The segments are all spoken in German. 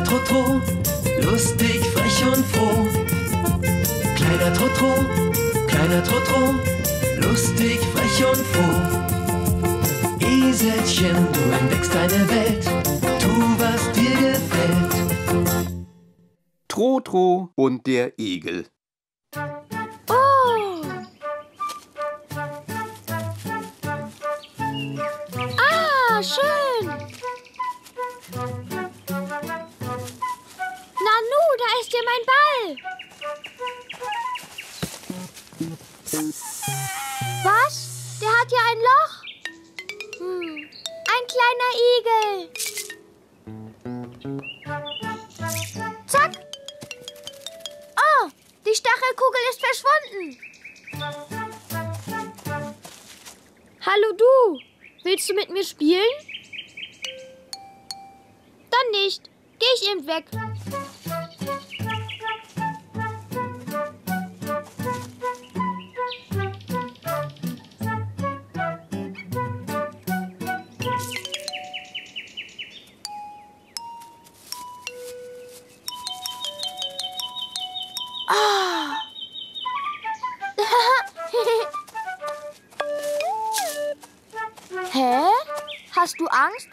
Kleiner Trotro, lustig, frech und froh. Kleiner Trotro, kleiner Trotro, lustig, frech und froh. Eselchen, du entdeckst deine Welt, tu, was dir gefällt. Trotro und der Igel. Ja mein Ball! Was? Der hat ja ein Loch? Hm, ein kleiner Igel. Zack! Oh, die Stachelkugel ist verschwunden. Hallo du, willst du mit mir spielen? Dann nicht. Geh ich eben weg.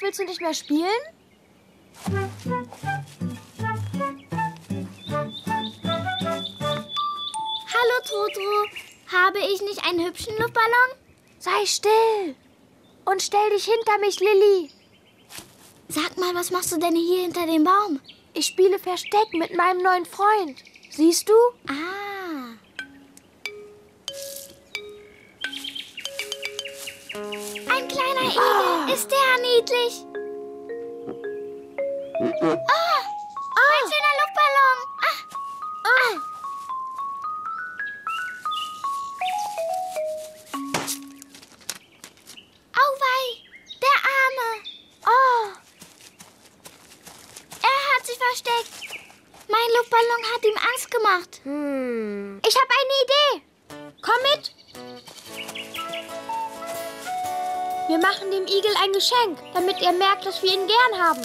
Willst du nicht mehr spielen? Hallo Trotro, habe ich nicht einen hübschen Luftballon? Sei still und stell dich hinter mich, Lilly. Sag mal, was machst du denn hier hinter dem Baum? Ich spiele Versteck mit meinem neuen Freund. Siehst du? Ah. Ein kleiner Igel. Ist der niedlich? Ah, mein schöner Luftballon. Ah, ah. Auwei, der Arme. Oh. Er hat sich versteckt. Mein Luftballon hat ihm Angst gemacht. Hm. Ich habe eine Idee. Komm mit. Wir machen dem Igel ein Geschenk, damit er merkt, dass wir ihn gern haben.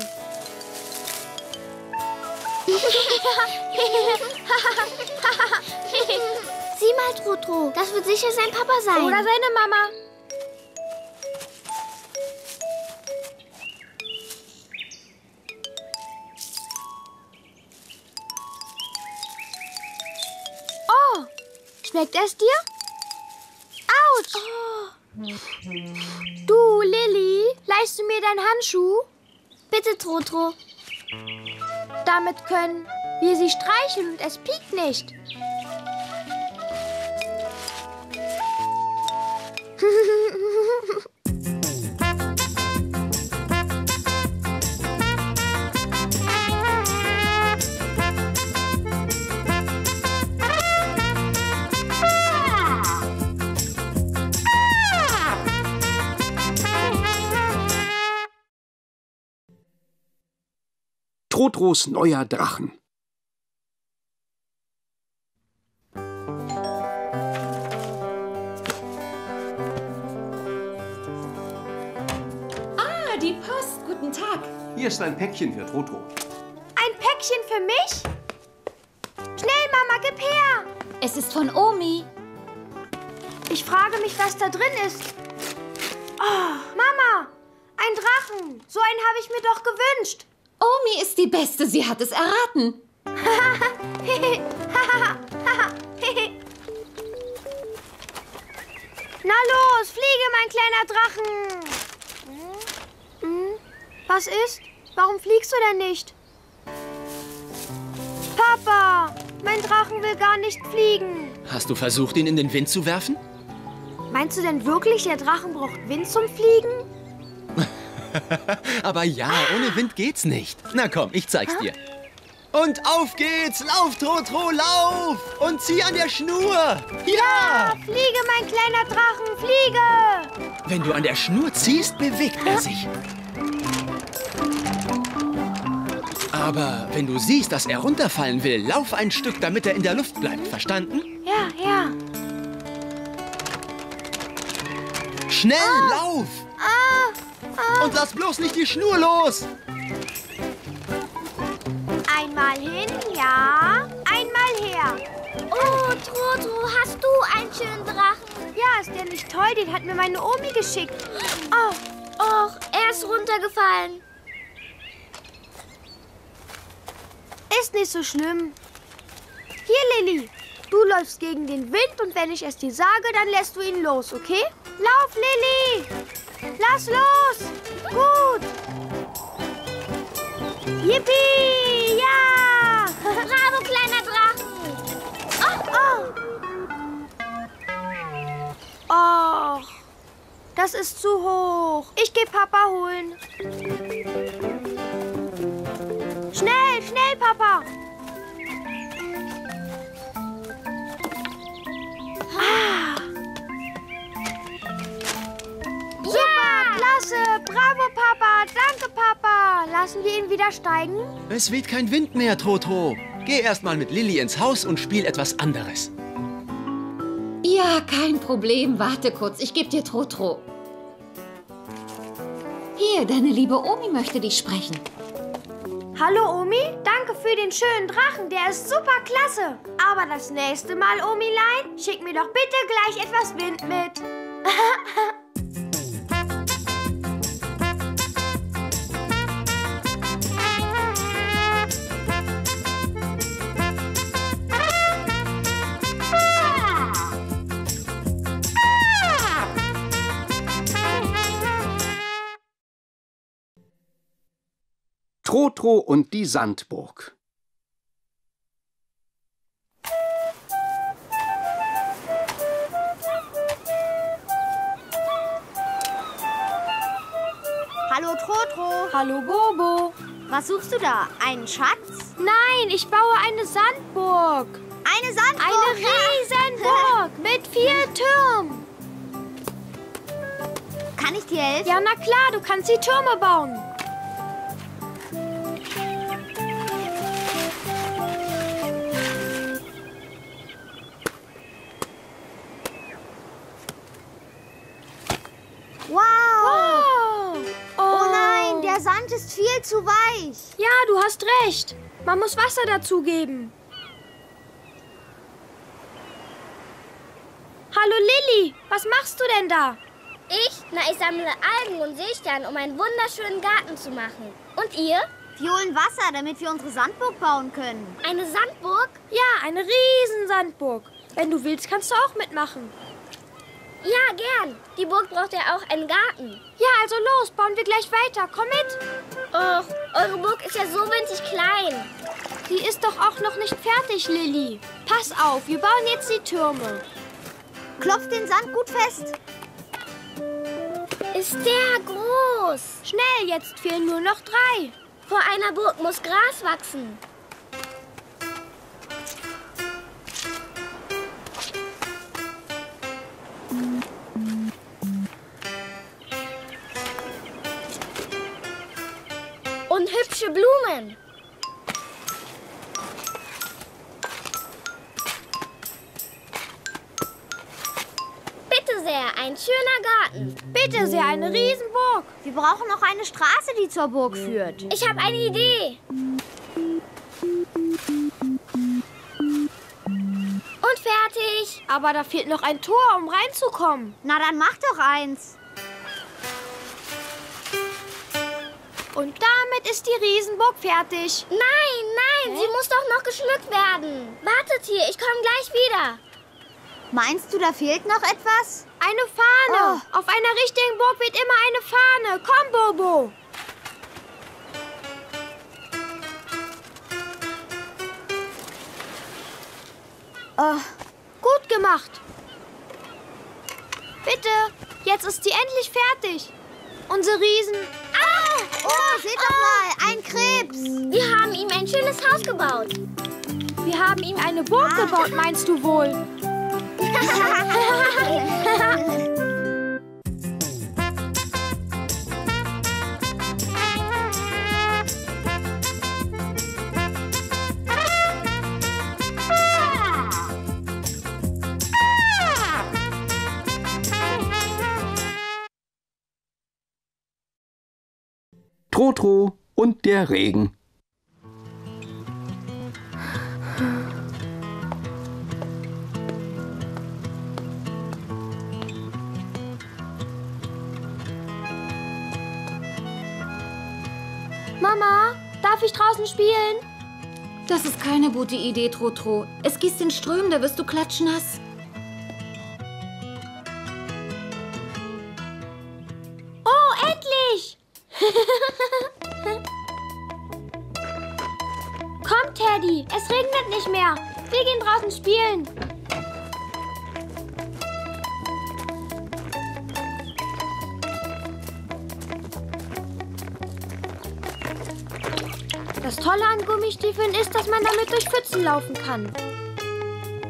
Sieh mal, Trotro. Das wird sicher sein Papa sein. Oder seine Mama. Oh, schmeckt es dir? Autsch! Du, Lilly, leihst du mir deinen Handschuh? Bitte, Trotro. Damit können wir sie streicheln und es piekt nicht. Trotros neuer Drachen. Ah, die Post. Guten Tag. Hier ist ein Päckchen für Trotro. Ein Päckchen für mich? Schnell, Mama, gib her! Es ist von Omi. Ich frage mich, was da drin ist. Oh, Mama, ein Drachen. So einen habe ich mir doch gewünscht. Omi ist die Beste. Sie hat es erraten. Na los, fliege, mein kleiner Drachen. Hm? Was ist? Warum fliegst du denn nicht? Papa, mein Drachen will gar nicht fliegen. Hast du versucht, ihn in den Wind zu werfen? Meinst du denn wirklich, der Drachen braucht Wind zum Fliegen? Aber ja, ohne Wind geht's nicht. Na komm, ich zeig's dir. Und auf geht's! Lauf, Trotro, lauf! Und zieh an der Schnur! Ja! Fliege, mein kleiner Drachen, fliege! Wenn du an der Schnur ziehst, bewegt er sich. Aber wenn du siehst, dass er runterfallen will, lauf ein Stück, damit er in der Luft bleibt. Verstanden? Ja, ja. Schnell, lauf! Und lass bloß nicht die Schnur los! Einmal hin, ja. Einmal her. Oh, Trotro, hast du einen schönen Drachen? Ja, ist der nicht toll? Den hat mir meine Omi geschickt. Oh, och, er ist runtergefallen. Ist nicht so schlimm. Hier, Lilly. Du läufst gegen den Wind und wenn ich es dir sage, dann lässt du ihn los, okay? Lauf, Lilly! Lass los! Gut! Yippie! Ja! Bravo, kleiner Drachen. Oh, Och, das ist zu hoch. Ich geh Papa holen. Schnell, schnell, Papa! Super, klasse! Bravo, Papa! Danke, Papa! Lassen wir ihn wieder steigen? Es weht kein Wind mehr, Trotro. Geh erst mal mit Lilly ins Haus und spiel etwas anderes. Ja, kein Problem. Warte kurz, ich gebe dir Trotro. Hier, deine liebe Omi möchte dich sprechen. Hallo, Omi. Danke für den schönen Drachen. Der ist super klasse. Aber das nächste Mal, Omilein, schick mir doch bitte gleich etwas Wind mit. Trotro und die Sandburg. Hallo, Trotro. Hallo, Bobo. Was suchst du da? Einen Schatz? Nein, ich baue eine Sandburg. Eine Sandburg? Eine Riesenburg mit vier Türmen. Kann ich dir helfen? Ja, na klar, du kannst die Türme bauen. Sand ist viel zu weich. Ja, du hast recht. Man muss Wasser dazugeben. Hallo Lilly, was machst du denn da? Ich? Na, ich sammle Algen und Seesterne, um einen wunderschönen Garten zu machen. Und ihr? Wir holen Wasser, damit wir unsere Sandburg bauen können. Eine Sandburg? Ja, eine riesen Sandburg. Wenn du willst, kannst du auch mitmachen. Ja, gern. Die Burg braucht ja auch einen Garten. Ja, also los, bauen wir gleich weiter. Komm mit. Och, eure Burg ist ja so winzig klein. Die ist doch auch noch nicht fertig, Lilly. Pass auf, wir bauen jetzt die Türme. Klopf den Sand gut fest. Ist der groß. Schnell, jetzt fehlen nur noch drei. Vor einer Burg muss Gras wachsen. Hübsche Blumen. Bitte sehr, ein schöner Garten. Bitte sehr, eine Riesenburg. Wir brauchen noch eine Straße, die zur Burg führt. Ich habe eine Idee. Und fertig. Aber da fehlt noch ein Tor, um reinzukommen. Na, dann mach doch eins. Und damit ist die Riesenburg fertig. Nein, nein, sie muss doch noch geschmückt werden. Wartet hier, ich komme gleich wieder. Meinst du, da fehlt noch etwas? Eine Fahne. Auf einer richtigen Burg weht immer eine Fahne. Komm, Bobo. Oh, gut gemacht. Bitte, jetzt ist sie endlich fertig. Unsere Riesen... Ah! Oh, seht doch mal, ein Krebs. Wir haben ihm ein schönes Haus gebaut. Wir haben ihm eine Burg gebaut, meinst du wohl? Trotro und der Regen. Mama, darf ich draußen spielen? Das ist keine gute Idee, Trotro. Es gießt den Ström, da wirst du klatschnass. Nicht mehr. Wir gehen draußen spielen. Das Tolle an Gummistiefeln ist, dass man damit durch Pfützen laufen kann.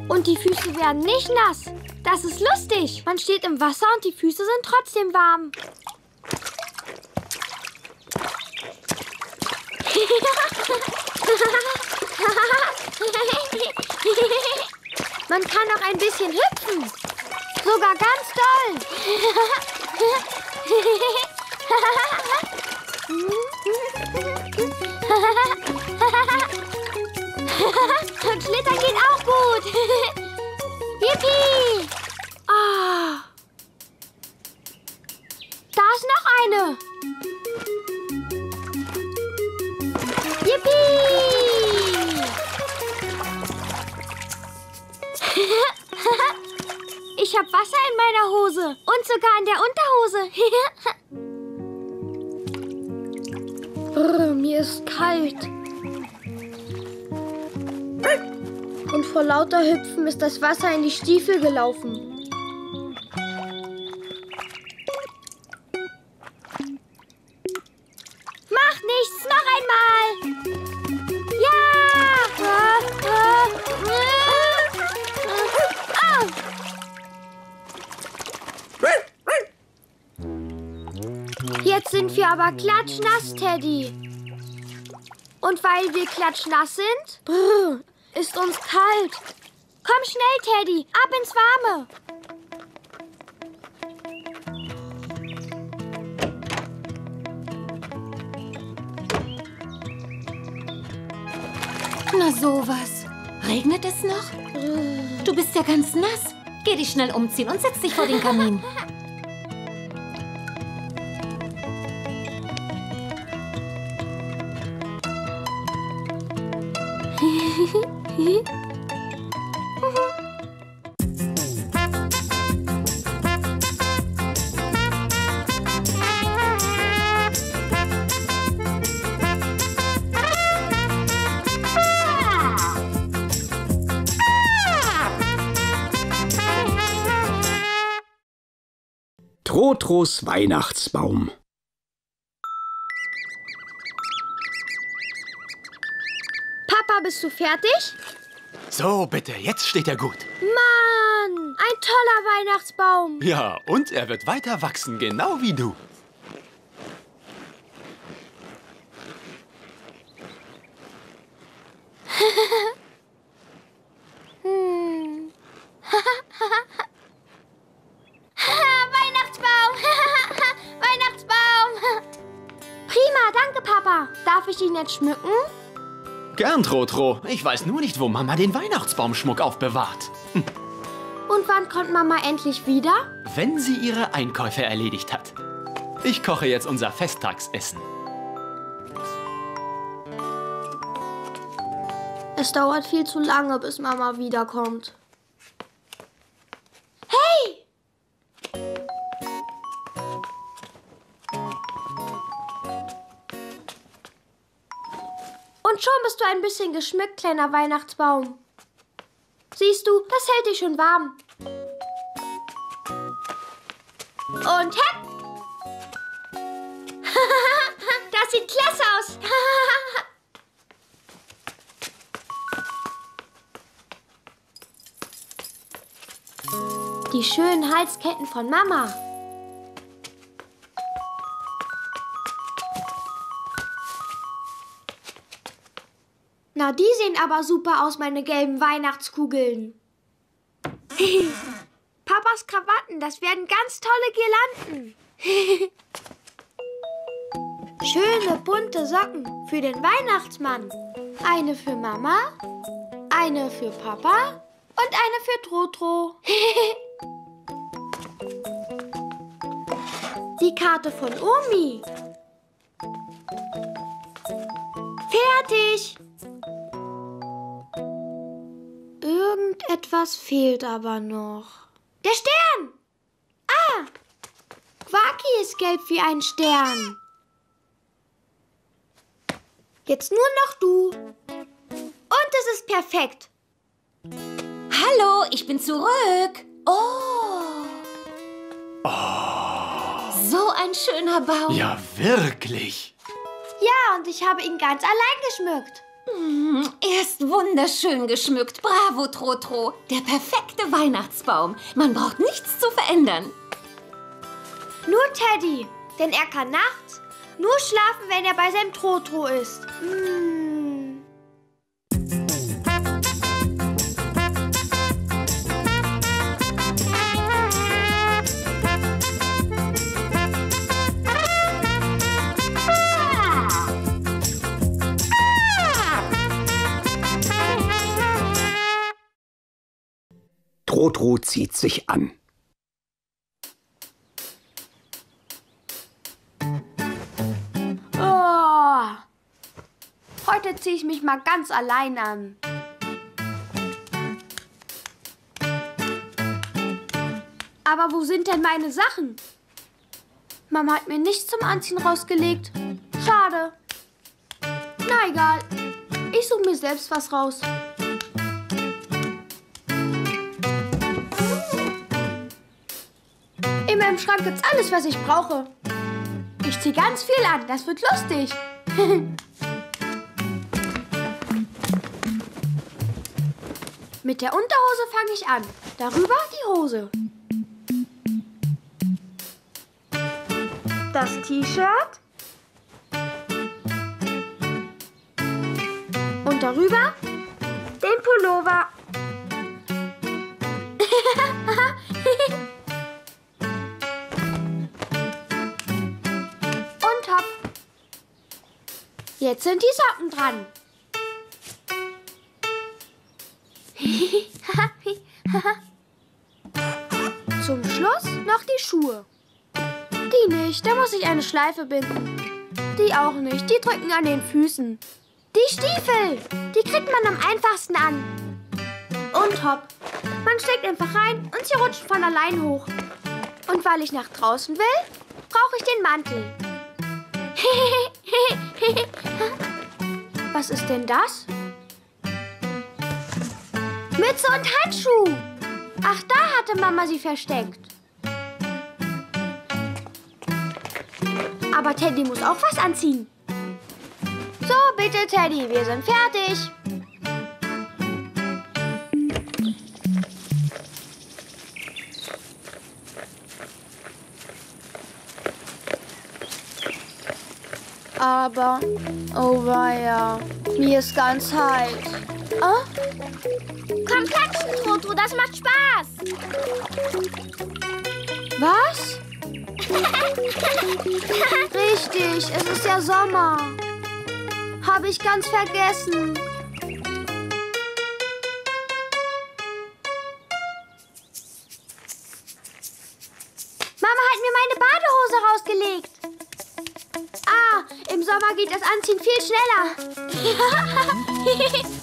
Und die Füße werden nicht nass. Das ist lustig. Man steht im Wasser und die Füße sind trotzdem warm. Man kann auch ein bisschen hüpfen. Sogar ganz doll. Und Schlittern geht auch gut. Yippie! Ah. Da ist noch eine. Ich habe Wasser in meiner Hose und sogar in der Unterhose. Brr, mir ist kalt. Und vor lauter Hüpfen ist das Wasser in die Stiefel gelaufen. Klatschnass, Teddy. Und weil wir klatschnass sind, brr, ist uns kalt. Komm schnell, Teddy, ab ins Warme. Na sowas. Regnet es noch? Du bist ja ganz nass. Geh dich schnell umziehen und setz dich vor den Kamin. Trotros Weihnachtsbaum. Papa, bist du fertig? So, bitte, jetzt steht er gut. Mann, ein toller Weihnachtsbaum. Ja, und er wird weiter wachsen, genau wie du. Weihnachtsbaum! Weihnachtsbaum! Prima, danke, Papa. Darf ich ihn jetzt schmücken? Gern, Trotro. Ich weiß nur nicht, wo Mama den Weihnachtsbaumschmuck aufbewahrt. Und wann kommt Mama endlich wieder? Wenn sie ihre Einkäufe erledigt hat. Ich koche jetzt unser Festtagsessen. Es dauert viel zu lange, bis Mama wiederkommt. Hey! Und schon bist du ein bisschen geschmückt, kleiner Weihnachtsbaum. Siehst du, das hält dich schon warm. Und hepp! das sieht klasse aus. Die schönen Halsketten von Mama. Na, die sehen aber super aus, meine gelben Weihnachtskugeln. Papas Krawatten, das werden ganz tolle Girlanden. Schöne bunte Socken für den Weihnachtsmann. Eine für Mama, eine für Papa und eine für Trotro. Die Karte von Omi. fertig. Irgendetwas fehlt aber noch. Der Stern! Ah! Quaki ist gelb wie ein Stern. Jetzt nur noch du. Und es ist perfekt. Hallo, ich bin zurück. Oh. So ein schöner Baum. Ja, wirklich. Ja, und ich habe ihn ganz allein geschmückt. Er ist wunderschön geschmückt. Bravo, Trotro. Der perfekte Weihnachtsbaum. Man braucht nichts zu verändern. Nur Teddy, denn er kann nachts nur schlafen, wenn er bei seinem Trotro ist. Mm. Trotro zieht sich an. Oh. Heute ziehe ich mich mal ganz allein an. Aber wo sind denn meine Sachen? Mama hat mir nichts zum Anziehen rausgelegt. Schade. Na egal. Ich suche mir selbst was raus. In meinem Schrank gibt's alles, was ich brauche. Ich ziehe ganz viel an. Das wird lustig. Mit der Unterhose fange ich an. Darüber die Hose. Das T-Shirt. Und darüber den Pullover. Jetzt sind die Socken dran. Zum Schluss noch die Schuhe. Die nicht, da muss ich eine Schleife binden. Die auch nicht, die drücken an den Füßen. Die Stiefel, die kriegt man am einfachsten an. Und hopp, man steckt einfach rein und sie rutschen von allein hoch. Und weil ich nach draußen will, brauche ich den Mantel. Was ist denn das? Mütze und Handschuh. Ach, da hatte Mama sie versteckt. Aber Teddy muss auch was anziehen. So, bitte, Teddy, wir sind fertig. Aber, oh weia, mir ist ganz heiß. Oh? Komm, klatschen, Trotro, das macht Spaß. Was? Richtig, es ist ja Sommer. Habe ich ganz vergessen. Schneller.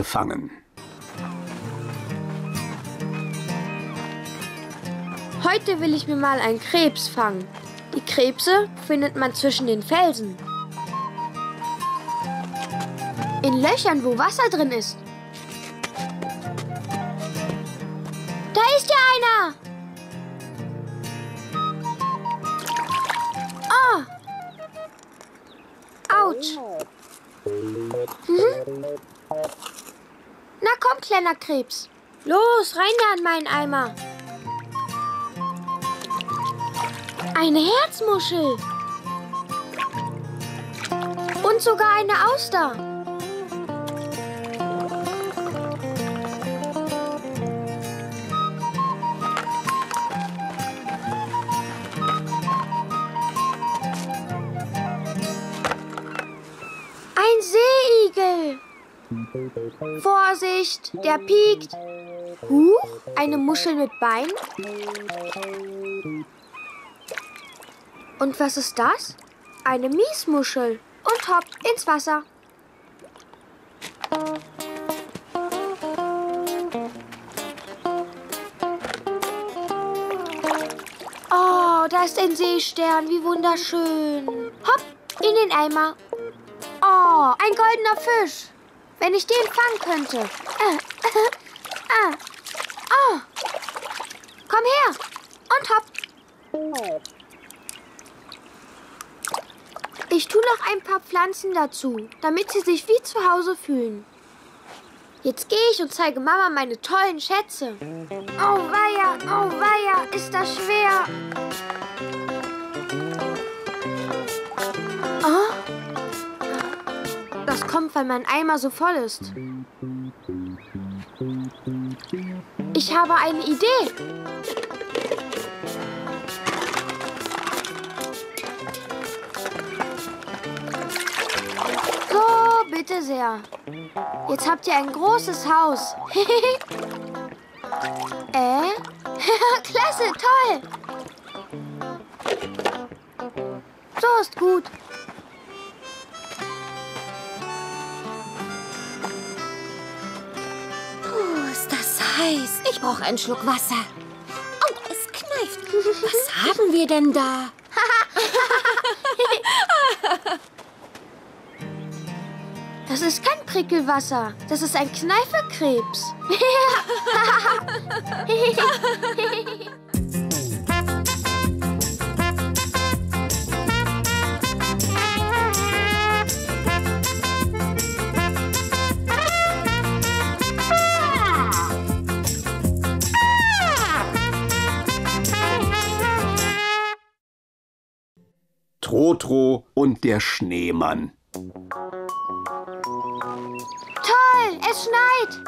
Krebse fangen. Heute will ich mir mal einen Krebs fangen. Die Krebse findet man zwischen den Felsen. In Löchern, wo Wasser drin ist. Da ist ja einer! Ah! Autsch! Mhm. Na komm, kleiner Krebs. Los, rein da in meinen Eimer. Eine Herzmuschel. Und Und sogar eine Auster. Vorsicht, der piekt. Huch, eine Muschel mit Bein. Und was ist das? Eine Miesmuschel. Und hopp, ins Wasser. Oh, da ist ein Seestern, wie wunderschön. Hopp, in den Eimer. Oh, ein goldener Fisch. Wenn ich den fangen könnte. Äh, äh, ah. Oh. Komm her. Und hopp. Ich tue noch ein paar Pflanzen dazu, damit sie sich wie zu Hause fühlen. Jetzt gehe ich und zeige Mama meine tollen Schätze. Oh weia, oh weia, ist das schwer. Das kommt, weil mein Eimer so voll ist. Ich habe eine Idee. So, bitte sehr. Jetzt habt ihr ein großes Haus. äh? Klasse, toll. So ist gut. Heiß. Ich brauche einen Schluck Wasser. Oh, es kneift. Was haben wir denn da? Das ist kein Prickelwasser. Das ist ein Kneifekrebs. Trotro und der Schneemann. Toll, es schneit.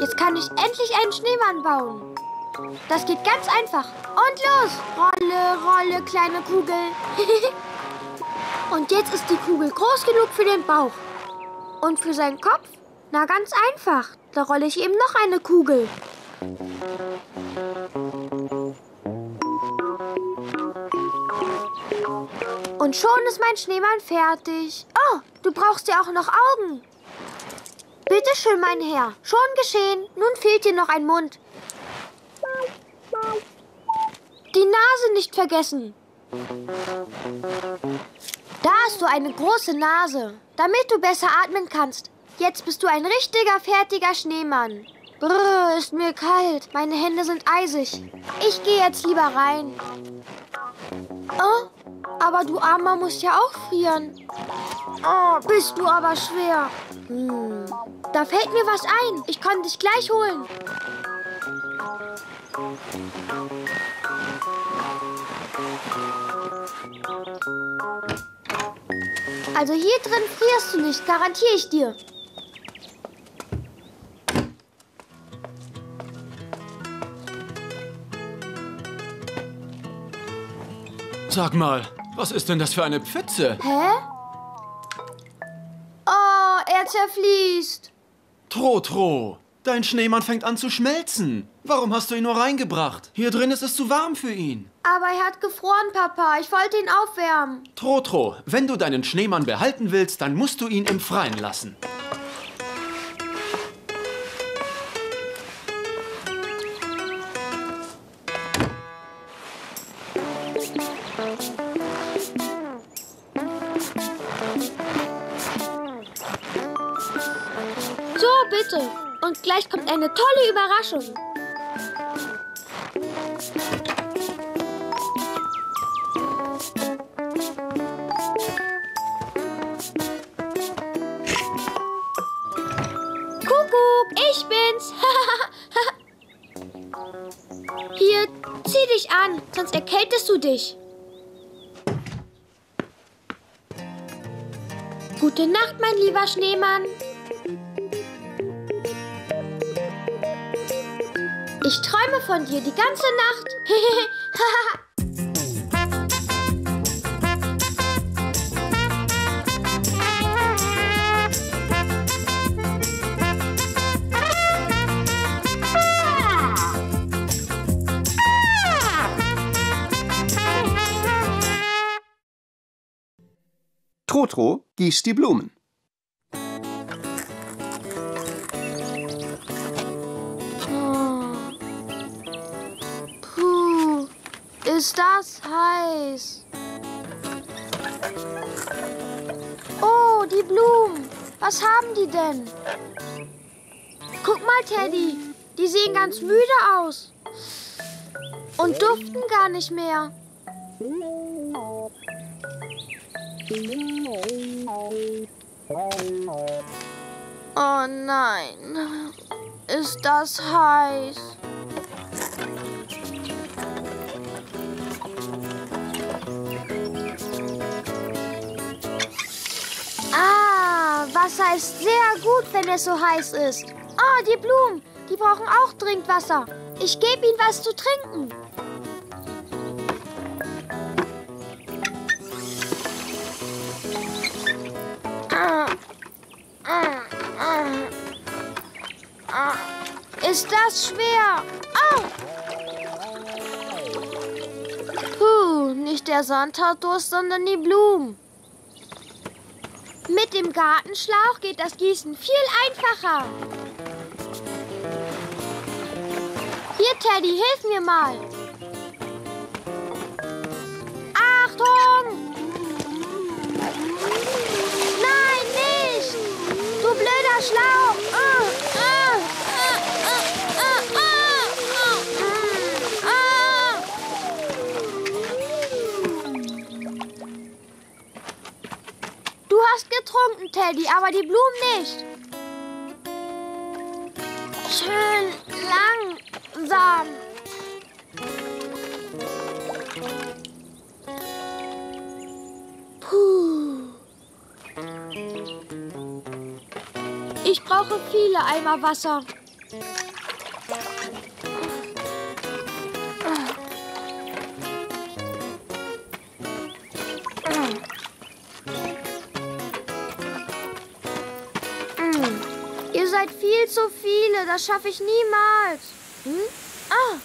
Jetzt kann ich endlich einen Schneemann bauen. Das geht ganz einfach. Und los. Rolle, rolle, kleine Kugel. Und jetzt ist die Kugel groß genug für den Bauch. Und für seinen Kopf? Na, ganz einfach. Da rolle ich eben noch eine Kugel. Und schon ist mein Schneemann fertig. Oh, du brauchst ja auch noch Augen. Bitte schön, mein Herr. Schon geschehen. Nun fehlt dir noch ein Mund. Die Nase nicht vergessen. Da hast du eine große Nase, damit du besser atmen kannst. Jetzt bist du ein richtiger, fertiger Schneemann. Brrr, ist mir kalt. Meine Hände sind eisig. Ich gehe jetzt lieber rein. Oh, aber du Armer musst ja auch frieren. Oh, bist du aber schwer. Hm, da fällt mir was ein. Ich kann dich gleich holen. Also hier drin frierst du nicht, garantiere ich dir. Sag mal, was ist denn das für eine Pfütze? Hä? Oh, er zerfließt. Trotro, dein Schneemann fängt an zu schmelzen. Warum hast du ihn nur reingebracht? Hier drin ist es zu warm für ihn. Aber er hat gefroren, Papa. Ich wollte ihn aufwärmen. Trotro, wenn du deinen Schneemann behalten willst, dann musst du ihn im Freien lassen. So, bitte. Und gleich kommt eine tolle Überraschung. Ich bin's. Hier, zieh dich an, sonst erkältest du dich. Gute Nacht, mein lieber Schneemann. Ich träume von dir die ganze Nacht. Trotro gießt die Blumen. Puh, ist das heiß. Oh, die Blumen. Was haben die denn? Guck mal, Teddy. Die sehen ganz müde aus. Und duften gar nicht mehr. Oh nein. Ist das heiß? Ah, Wasser ist sehr gut, wenn es so heiß ist. Ah, die Blumen, die brauchen auch Trinkwasser. Ich gebe ihnen was zu trinken. Ist das schwer? Au! Puh, nicht der Sand hat Durst, sondern die Blumen. Mit dem Gartenschlauch geht das Gießen viel einfacher. Hier, Teddy, hilf mir mal. Achtung! Nein, nicht! Du blöder Schlauch! Getrunken, Teddy, aber die Blumen nicht. Schön langsam. Puh. Ich brauche viele Eimer Wasser. Viel zu viele, das schaffe ich niemals. Hm? Ah.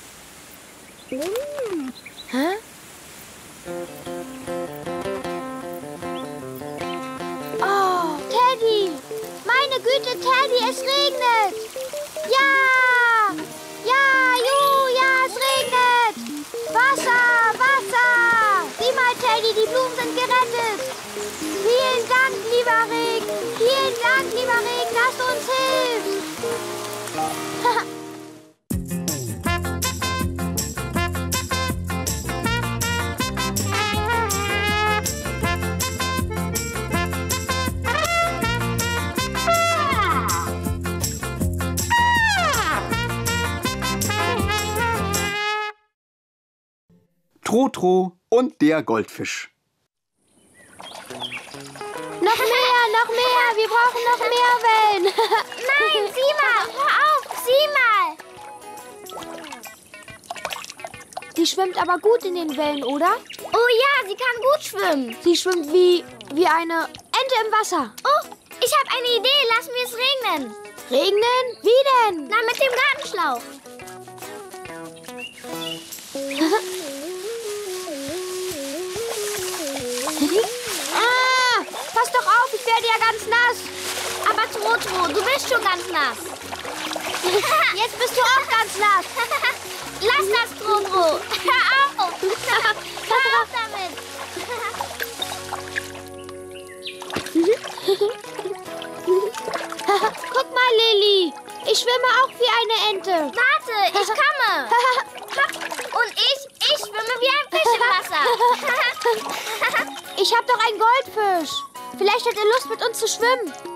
Trotro und der Goldfisch. Noch mehr, noch mehr! Wir brauchen noch mehr Wellen! Nein, sieh mal, hör auf, sieh mal. Sie schwimmt aber gut in den Wellen, oder? Oh ja, sie kann gut schwimmen. Sie schwimmt wie, wie eine Ente im Wasser. Oh, ich habe eine Idee, lassen wir es regnen. Regnen? Wie denn? Na, mit dem Gartenschlauch. ah, pass doch auf, ich werde ja ganz nass. Aber Trotro, du bist schon ganz nass. Jetzt bist du auch ganz nass. Lass das, Trotro. Mit uns zu schwimmen.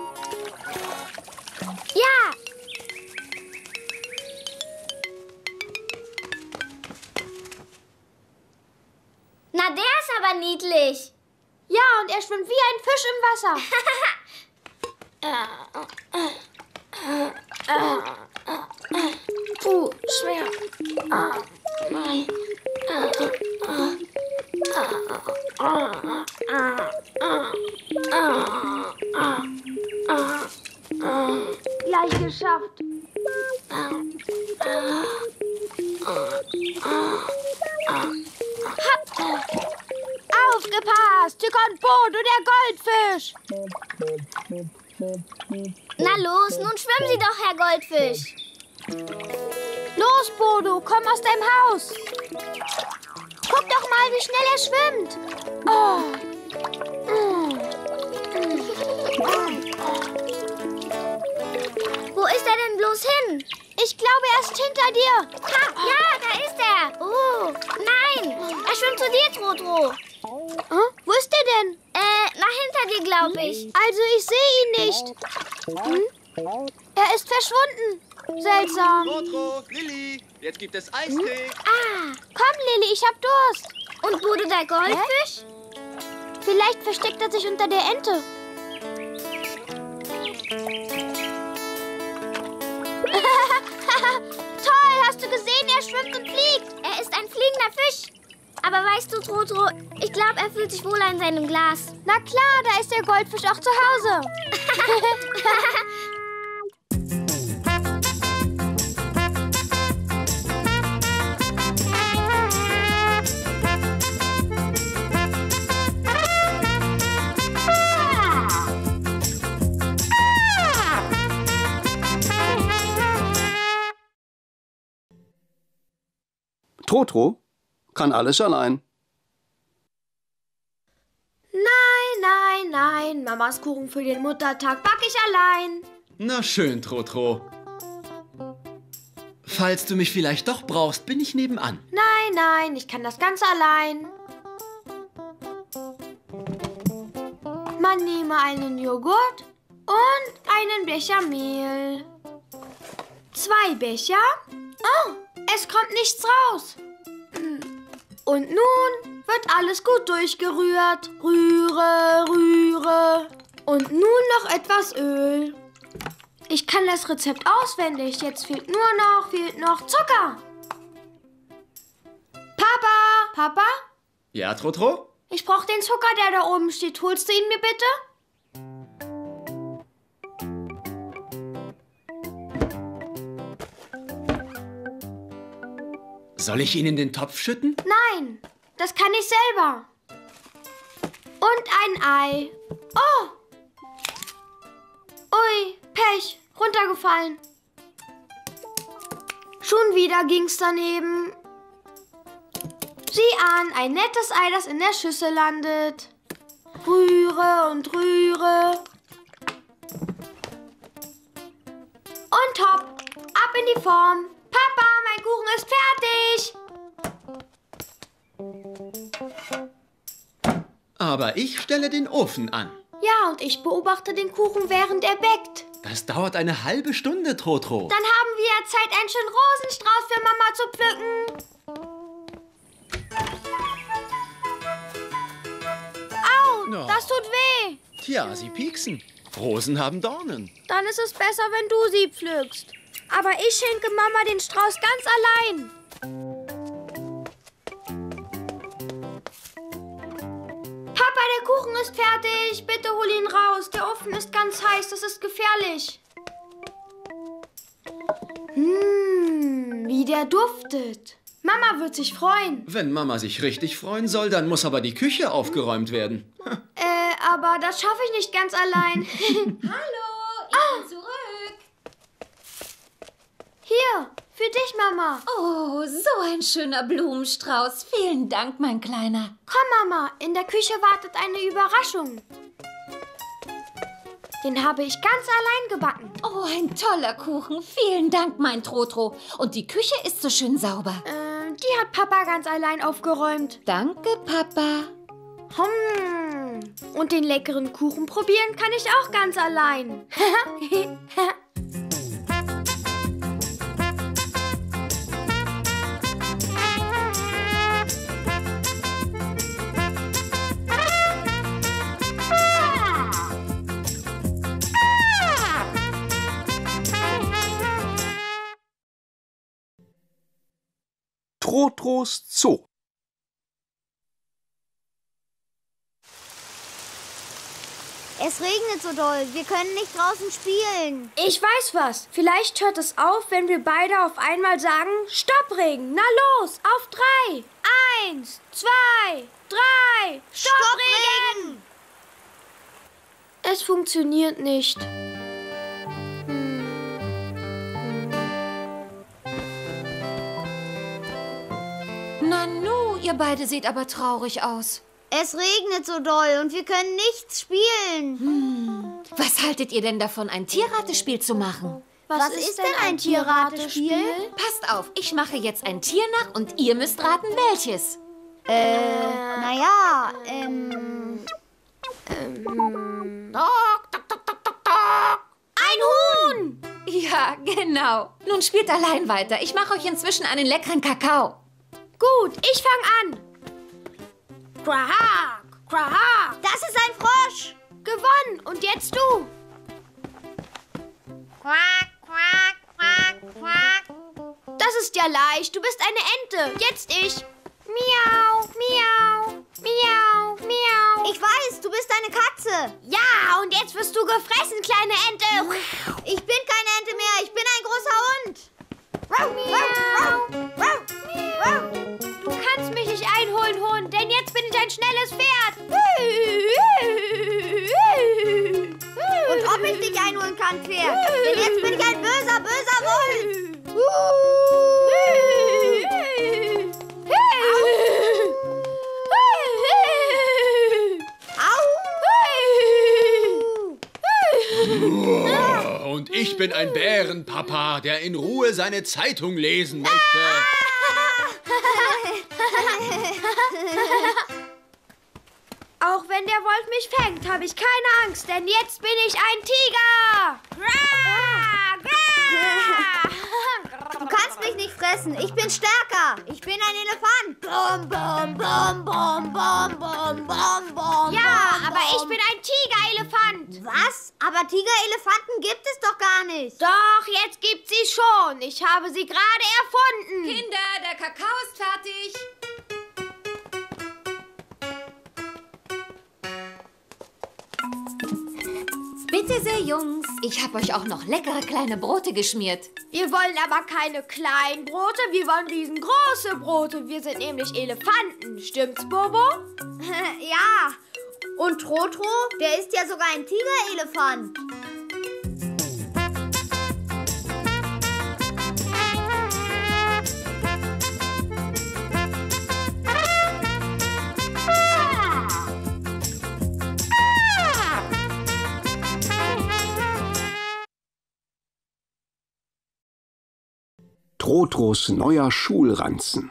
Gibt es Eistee. Ah, Komm, Lilly, ich hab Durst. und Bodo der Goldfisch? Vielleicht versteckt er sich unter der Ente. Toll, hast du gesehen? Er schwimmt und fliegt. Er ist ein fliegender Fisch. Aber weißt du, Trotro, ich glaube, er fühlt sich wohl in seinem Glas. Na klar, da ist der Goldfisch auch zu Hause. Trotro kann alles allein. Nein, nein, nein. Mamas Kuchen für den Muttertag back ich allein. Na schön, Trotro. Falls du mich vielleicht doch brauchst, bin ich nebenan. Nein, nein, ich kann das ganz allein. Man nehme einen Joghurt und einen Becher Mehl. Zwei Becher. Oh, es kommt nichts raus. Und nun wird alles gut durchgerührt. Rühre, rühre. Und nun noch etwas Öl. Ich kann das Rezept auswendig. Jetzt fehlt nur noch, fehlt noch Zucker. Papa! Papa? Ja, Trotro? Ich brauche den Zucker, der da oben steht. Holst du ihn mir bitte? Soll ich ihn in den Topf schütten? Nein, das kann ich selber. Und ein Ei. Oh! Ui, Pech, runtergefallen. Schon wieder ging's daneben. Sieh an, ein nettes Ei, das in der Schüssel landet. Rühre und rühre. Und hopp, ab in die Form. Papa, mein Kuchen ist fertig. Aber ich stelle den Ofen an. Ja, und ich beobachte den Kuchen, während er bäckt. Das dauert eine halbe Stunde, Trotro. Dann haben wir ja Zeit, einen schönen Rosenstrauß für Mama zu pflücken. Au, Ja. das tut weh. Tja, sie pieksen. Rosen haben Dornen. Dann ist es besser, wenn du sie pflückst. Aber ich schenke Mama den Strauß ganz allein. Papa, der Kuchen ist fertig. Bitte hol ihn raus. Der Ofen ist ganz heiß. Das ist gefährlich. Hm, wie der duftet. Mama wird sich freuen. Wenn Mama sich richtig freuen soll, dann muss aber die Küche aufgeräumt werden. Äh, aber das schaffe ich nicht ganz allein. Hallo, ich bin zurück. Hier, für dich, Mama. Oh, so ein schöner Blumenstrauß. Vielen Dank, mein Kleiner. Komm, Mama, in der Küche wartet eine Überraschung. Den habe ich ganz allein gebacken. Oh, ein toller Kuchen. Vielen Dank, mein Trotro. Und die Küche ist so schön sauber. Äh, die hat Papa ganz allein aufgeräumt. Danke, Papa. Hm. Und den leckeren Kuchen probieren kann ich auch ganz allein. Trotros Zoo. Es regnet so doll. Wir können nicht draußen spielen. Ich weiß was. Vielleicht hört es auf, wenn wir beide auf einmal sagen, Stopp Regen. Na los, auf drei. Eins, zwei, drei. Stopp, Stopp, Regen. Regen! Es funktioniert nicht. Nanu, ihr beide seht aber traurig aus. Es regnet so doll und wir können nichts spielen. Was haltet ihr denn davon, ein Tierratespiel zu machen? Was, ist, denn ein Tierratespiel? Passt auf, ich mache jetzt ein Tier nach und ihr müsst raten, welches. Naja, ähm. Ein Huhn! Ja, genau. Nun spielt allein weiter. Ich mache euch inzwischen einen leckeren Kakao. Gut, ich fange an. Quahak, quahak. Das ist ein Frosch! Gewonnen. Und jetzt du. Quack, quack, quack, quack. Das ist ja leicht. Du bist eine Ente. Jetzt ich. Miau, miau, miau, miau. Ich weiß, du bist eine Katze. Ja, und jetzt wirst du gefressen, kleine Ente. Ich bin keine Ente mehr, ich bin ein großer Hund. Rau, rau, rau. Du kannst mich nicht einholen, Hund, denn jetzt bin ich ein schnelles Pferd. Und ob ich dich einholen kann, Pferd. Denn jetzt bin ich ein böser, böser Wolf. Au! Und ich bin ein Bärenpapa, der in Ruhe seine Zeitung lesen möchte. Auch wenn der Wolf mich fängt, habe ich keine Angst, denn jetzt bin ich ein Tiger. Gra, gra. Du kannst mich nicht fressen. Ich bin stärker. Ich bin ein Elefant. Bom, bom, bom, bom, bom, bom, bom, bom. Ja, bom, aber ich bin ein Tigerelefant. Was? Aber Tigerelefanten gibt es doch gar nicht. Doch, jetzt gibt sie schon. Ich habe sie gerade erfunden. Kinder, der Kakao ist fertig. Bitte sehr, Jungs. Ich habe euch auch noch leckere kleine Brote geschmiert. Wir wollen aber keine kleinen Brote, wir wollen riesengroße Brote. Wir sind nämlich Elefanten. Stimmt's, Bobo? ja. Und Trotro, der ist ja sogar ein Tigerelefant. Trotros neuer Schulranzen.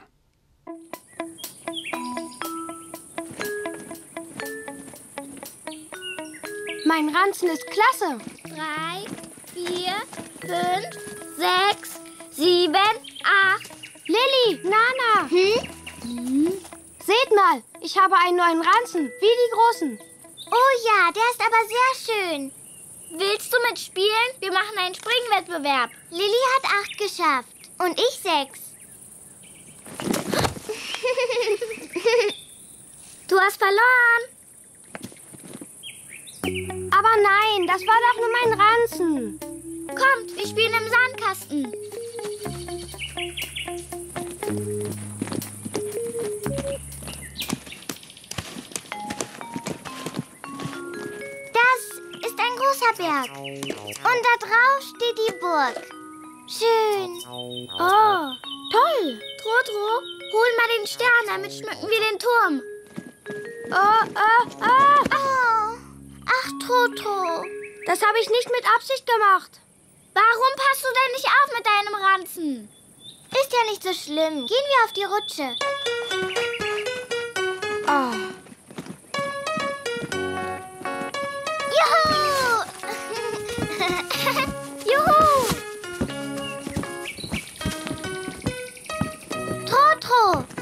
Mein Ranzen ist klasse. Drei, vier, fünf, sechs, sieben, acht. Lilly, Nana, Hm? seht mal, ich habe einen neuen Ranzen, wie die großen. Oh ja, der ist aber sehr schön. Willst du mitspielen? Wir machen einen Springwettbewerb. Lilly hat acht geschafft. Und ich sechs. du hast verloren. Aber nein, das war doch nur mein Ranzen. Kommt, wir spielen im Sandkasten. Das ist ein großer Berg. Und da drauf steht die Burg. Schön. Oh, toll. Trotro, hol mal den Stern, damit schmücken wir den Turm. Oh, oh, oh. Oh, ach, Trotro. Das habe ich nicht mit Absicht gemacht. Warum passt du denn nicht auf mit deinem Ranzen? Ist ja nicht so schlimm. Gehen wir auf die Rutsche. Oh.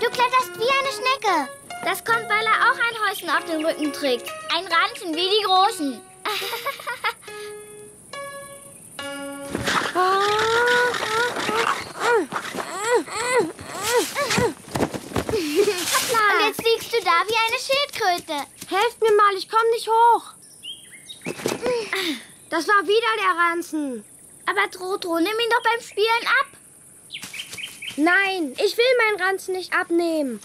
Du kletterst wie eine Schnecke. Das kommt, weil er auch ein Häuschen auf dem Rücken trägt. Ein Ranzen wie die Großen. da wie eine Schildkröte. Helft mir mal, ich komme nicht hoch. Das war wieder der Ranzen. Aber Trotro, nimm ihn doch beim Spielen ab. Nein, ich will meinen Ranzen nicht abnehmen.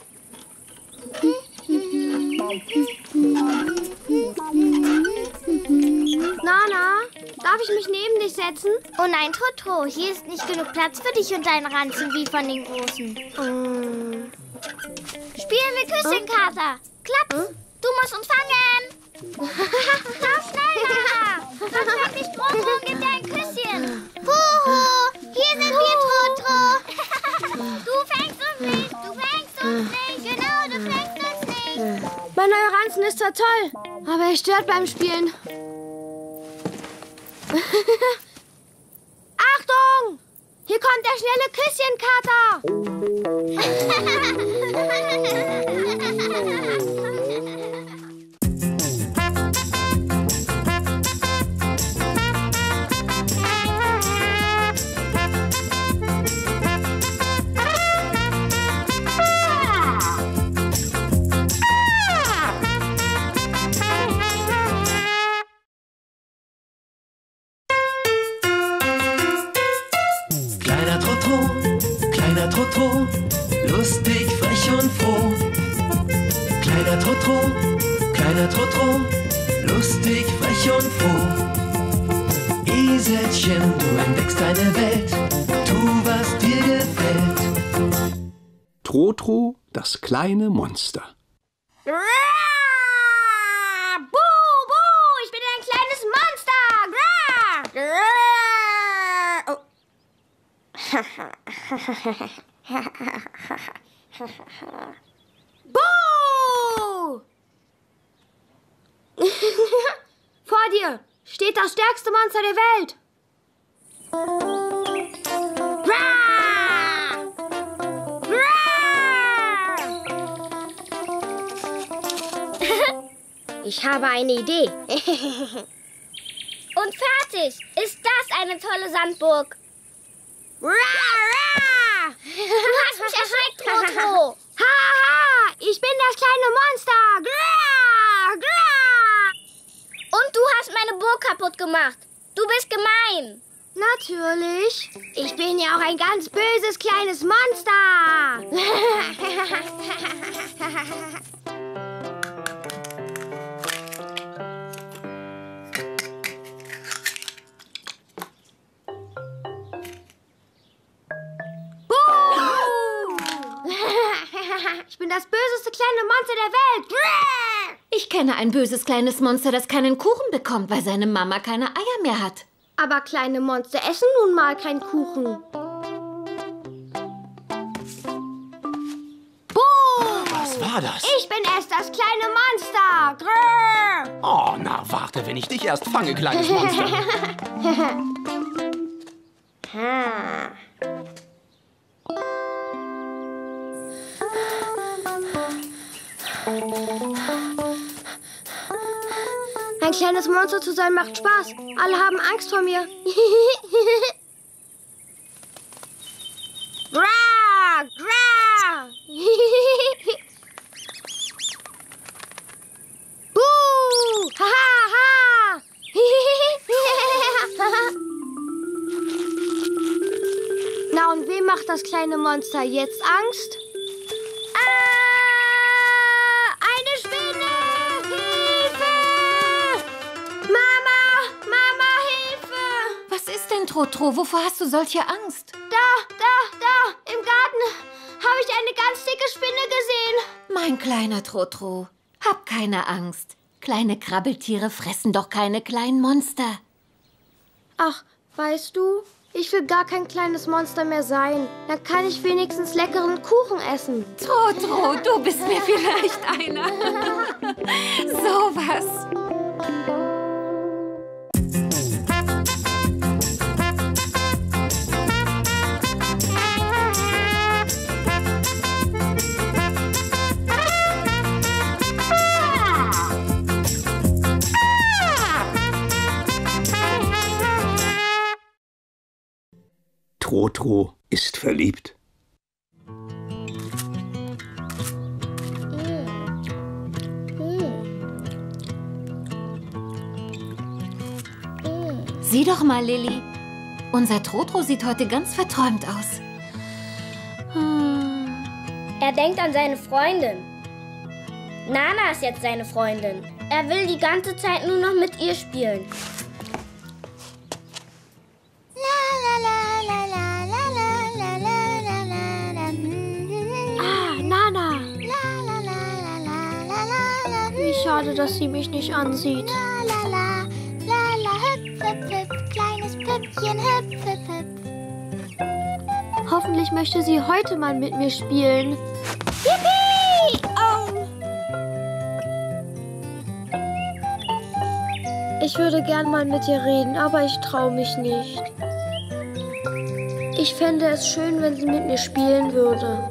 Nana, darf ich mich neben dich setzen? Oh nein, Trotro, hier ist nicht genug Platz für dich und deinen Ranzen wie von den Großen. Mm. Spielen wir Küsschenkater. Klapp, du musst uns fangen. Lauf schneller. Sonst fängt dich Trotro und gibt dir ein Küsschen. Huhu, hier sind wir, Trotro. Du fängst uns nicht, du fängst uns nicht. Genau, du fängst uns nicht. Mein neuer Ranzen ist zwar toll, aber er stört beim Spielen. Achtung! Hier kommt der schnelle Küsschenkater. Trotro, lustig, frech und froh. Kleiner Trotro, kleiner Trotro, lustig, frech und froh. Eselchen, du entdeckst deine Welt, tu, was dir gefällt. Trotro, das kleine Monster. Buh, buh, ich bin ein kleines Monster. Grrr. Grrr. Oh. Buh! Vor dir steht das stärkste Monster der Welt. Ich habe eine Idee. Und fertig. Ist das eine tolle Sandburg? Ra, ra. Du hast mich erschreckt, Trotro. Haha, ich bin das kleine Monster. Gra, gra. Und du hast meine Burg kaputt gemacht. Du bist gemein. Natürlich. Ich bin ja auch ein ganz böses kleines Monster. bin das böseste kleine Monster der Welt. Grrr. Ich kenne ein böses kleines Monster, das keinen Kuchen bekommt, weil seine Mama keine Eier mehr hat. Aber kleine Monster essen nun mal keinen Kuchen. Buh! Was war das? Ich bin es, das kleine Monster. Grrr. Oh, na warte, wenn ich dich erst fange, kleines Monster. Ein kleines Monster zu sein macht Spaß. Alle haben Angst vor mir. Gra, gra. Buh, ha, ha, ha. Na und wem macht das kleine Monster jetzt Angst? Ah, denn, Trotro? Wovor hast du solche Angst? Da, da, da, im Garten habe ich eine ganz dicke Spinne gesehen. Mein kleiner Trotro, hab keine Angst. Kleine Krabbeltiere fressen doch keine kleinen Monster. Ach, weißt du, ich will gar kein kleines Monster mehr sein. Dann kann ich wenigstens leckeren Kuchen essen. Trotro, du bist mir vielleicht einer. so was. Outro ist verliebt. Sieh doch mal, Lilly. Unser Trotro sieht heute ganz verträumt aus. Hm. Er denkt an seine Freundin. Nana ist jetzt seine Freundin. Er will die ganze Zeit nur noch mit ihr spielen. Schade, dass sie mich nicht ansieht. Kleines Püppchen, hüpf, hüpf, hüpf. Hoffentlich möchte sie heute mal mit mir spielen. Ich würde gern mal mit ihr reden, aber ich traue mich nicht. Ich fände es schön, wenn sie mit mir spielen würde.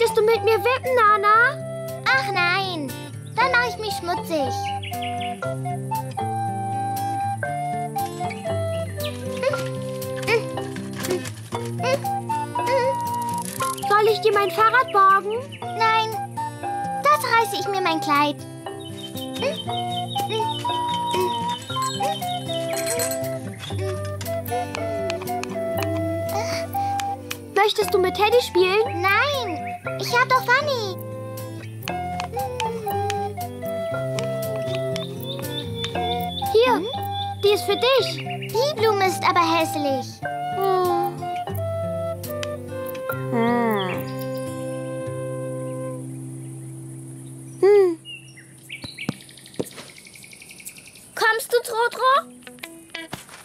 Möchtest du mit mir wippen, Nana? Ach nein, dann mache ich mich schmutzig. Soll ich dir mein Fahrrad borgen? Nein, das reiße ich mir mein Kleid. Möchtest du mit Teddy spielen? Nein, ich hab doch Fanny. Hier, die ist für dich. Die Blume ist aber hässlich. Kommst du, Trotro?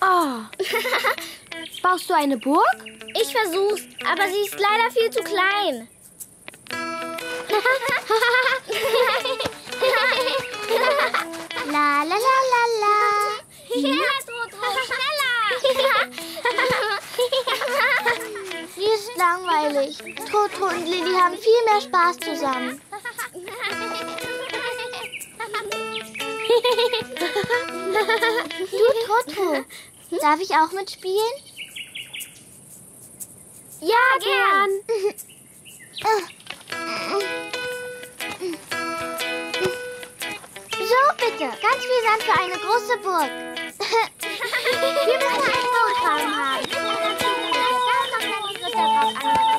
Oh. Baust du eine Burg? Ich versuch's, aber sie ist leider viel zu klein. La la la la la. Ja, Trotro, schneller! Sie ist langweilig. Toto und Lilly haben viel mehr Spaß zusammen. Du, Toto, darf ich auch mitspielen? Ja, gern. So, bitte. Ganz viel Sand für eine große Burg. Wir müssen einen Mondfarben haben. Dann noch ein Griff darauf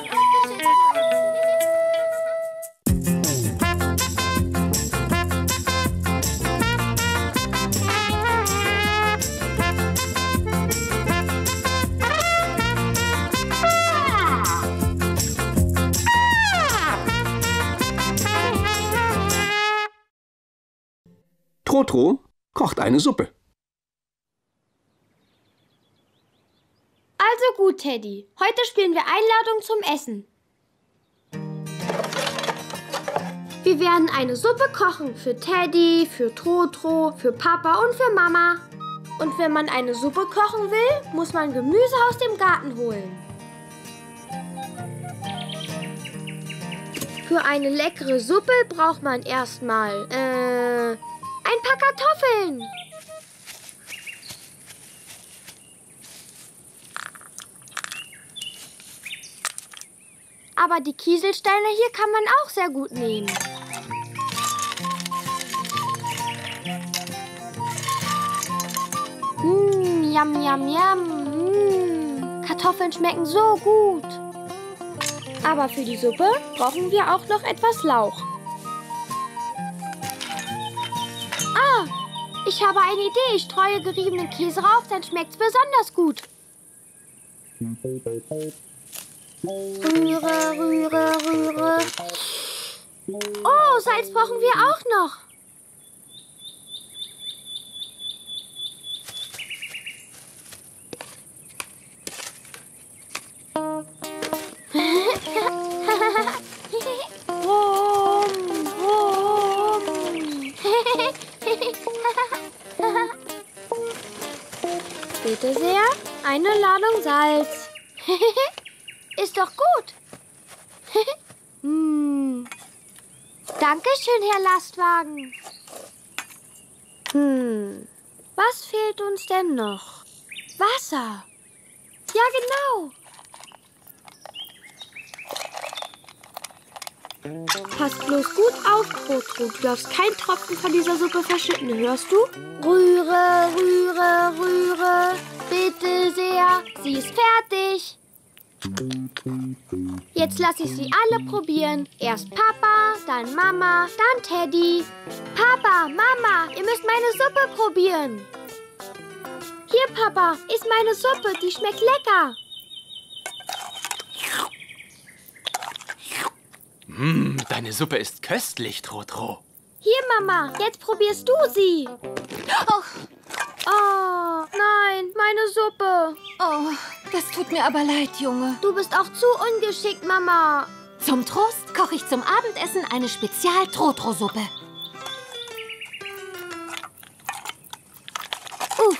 Trotro kocht eine Suppe. Also gut, Teddy. Heute spielen wir Einladung zum Essen. Wir werden eine Suppe kochen für Teddy, für Trotro, für Papa und für Mama. Und wenn man eine Suppe kochen will, muss man Gemüse aus dem Garten holen. Für eine leckere Suppe braucht man erstmal äh, ein paar Kartoffeln. Aber die Kieselsteine hier kann man auch sehr gut nehmen. Mmm, yum, yum, yum. Mm, Kartoffeln schmecken so gut. Aber für die Suppe brauchen wir auch noch etwas Lauch. Ich habe eine Idee. Ich streue geriebenen Käse rauf, dann schmeckt's besonders gut. Rühre, rühre, rühre. Oh, Salz brauchen wir auch noch. Bitte sehr, eine Ladung Salz. Ist doch gut. hm. Dankeschön, Herr Lastwagen. Hm. Was fehlt uns denn noch? Wasser. Ja, genau. Pass bloß gut auf, Trotro. Du darfst keinen Tropfen von dieser Suppe verschütten, hörst du? Rühre, rühre, rühre. Bitte sehr, sie ist fertig. Jetzt lasse ich sie alle probieren. Erst Papa, dann Mama, dann Teddy. Papa, Mama, ihr müsst meine Suppe probieren. Hier, Papa, ist meine Suppe. Die schmeckt lecker. Mmm, deine Suppe ist köstlich, Trotro. Hier, Mama, jetzt probierst du sie. Oh, nein, meine Suppe. Oh, das tut mir aber leid, Junge. Du bist auch zu ungeschickt, Mama. Zum Trost koche ich zum Abendessen eine Spezial-Trotro-Suppe. Uff,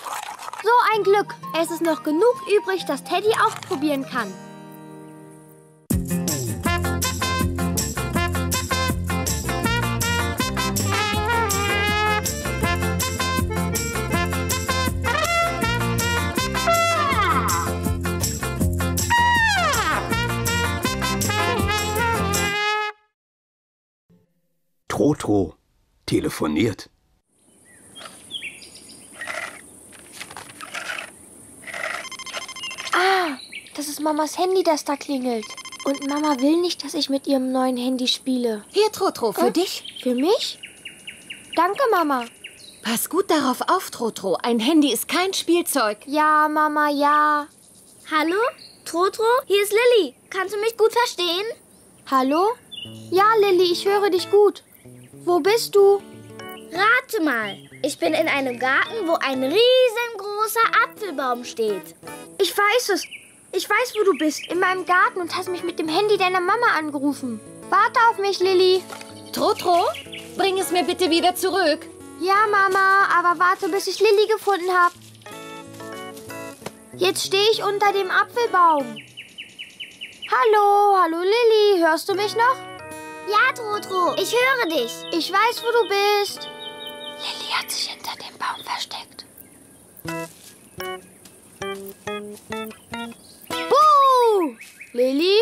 so ein Glück. Es ist noch genug übrig, dass Teddy auch probieren kann. Trotro telefoniert. Ah, das ist Mamas Handy, das da klingelt. Und Mama will nicht, dass ich mit ihrem neuen Handy spiele. Hier, Trotro, für Äh? dich. Für mich? Danke, Mama. Pass gut darauf auf, Trotro. Ein Handy ist kein Spielzeug. Ja, Mama, ja. Hallo? Trotro? Hier ist Lilly. Kannst du mich gut verstehen? Hallo? Ja, Lilly, ich höre dich gut. Wo bist du? Rate mal. Ich bin in einem Garten, wo ein riesengroßer Apfelbaum steht. Ich weiß es. Ich weiß, wo du bist. In meinem Garten und hast mich mit dem Handy deiner Mama angerufen. Warte auf mich, Lilly. Trotro, bring es mir bitte wieder zurück. Ja, Mama, aber warte, bis ich Lilly gefunden habe. Jetzt stehe ich unter dem Apfelbaum. Hallo, hallo Lilly, hörst du mich noch? Ja, Trotro, ich höre dich. Ich weiß, wo du bist. Lilly hat sich hinter dem Baum versteckt. Buh! Lilly?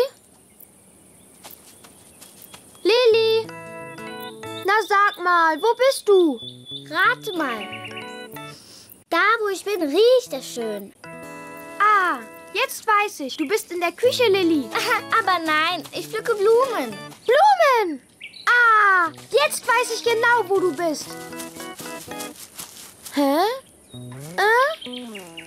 Lilly? Na sag mal, wo bist du? Rate mal. Da, wo ich bin, riecht es schön. Ah, jetzt weiß ich. Du bist in der Küche, Lilly. Aber nein, ich pflücke Blumen. Blumen! Ah, jetzt weiß ich genau, wo du bist. Hä? Äh?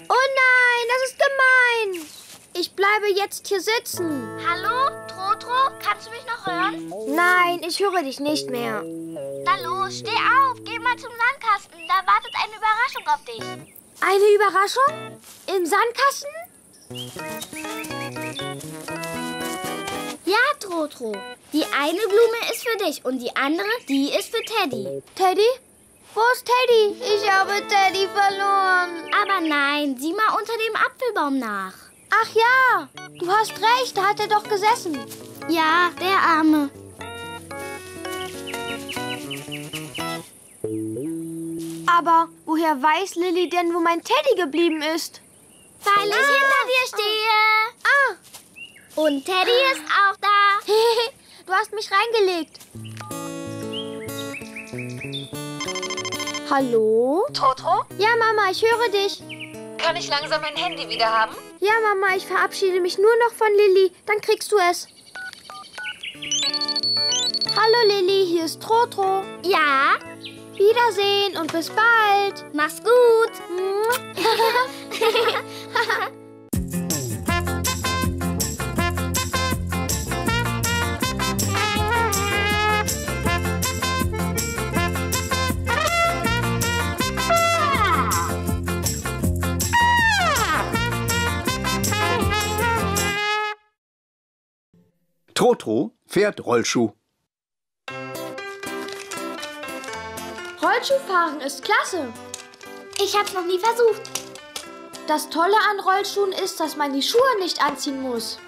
Oh nein, das ist gemein. Ich bleibe jetzt hier sitzen. Hallo, Trotro? Kannst du mich noch hören? Nein, ich höre dich nicht mehr. Na los, steh auf, geh mal zum Sandkasten. Da wartet eine Überraschung auf dich. Eine Überraschung? Im Sandkasten? Ja, Trotro. Die eine Blume ist für dich und die andere, die ist für Teddy. Teddy? Wo ist Teddy? Ich habe Teddy verloren. Aber nein, sieh mal unter dem Apfelbaum nach. Ach ja, du hast recht, da hat er doch gesessen. Ja, der Arme. Aber woher weiß Lilly denn, wo mein Teddy geblieben ist? Weil ich hinter dir stehe. Ah, Und Teddy ist auch da. du hast mich reingelegt. Hallo? Trotro, Ja, Mama, ich höre dich. kann ich langsam mein Handy wieder haben? Ja, Mama, ich verabschiede mich nur noch von Lilly. Dann kriegst du es. Hallo Lilly, hier ist Trotro. Ja, Wiedersehen und bis bald. mach's gut. Trotro fährt Rollschuh. Rollschuhfahren ist klasse. Ich hab's noch nie versucht. Das Tolle an Rollschuhen ist, dass man die Schuhe nicht anziehen muss.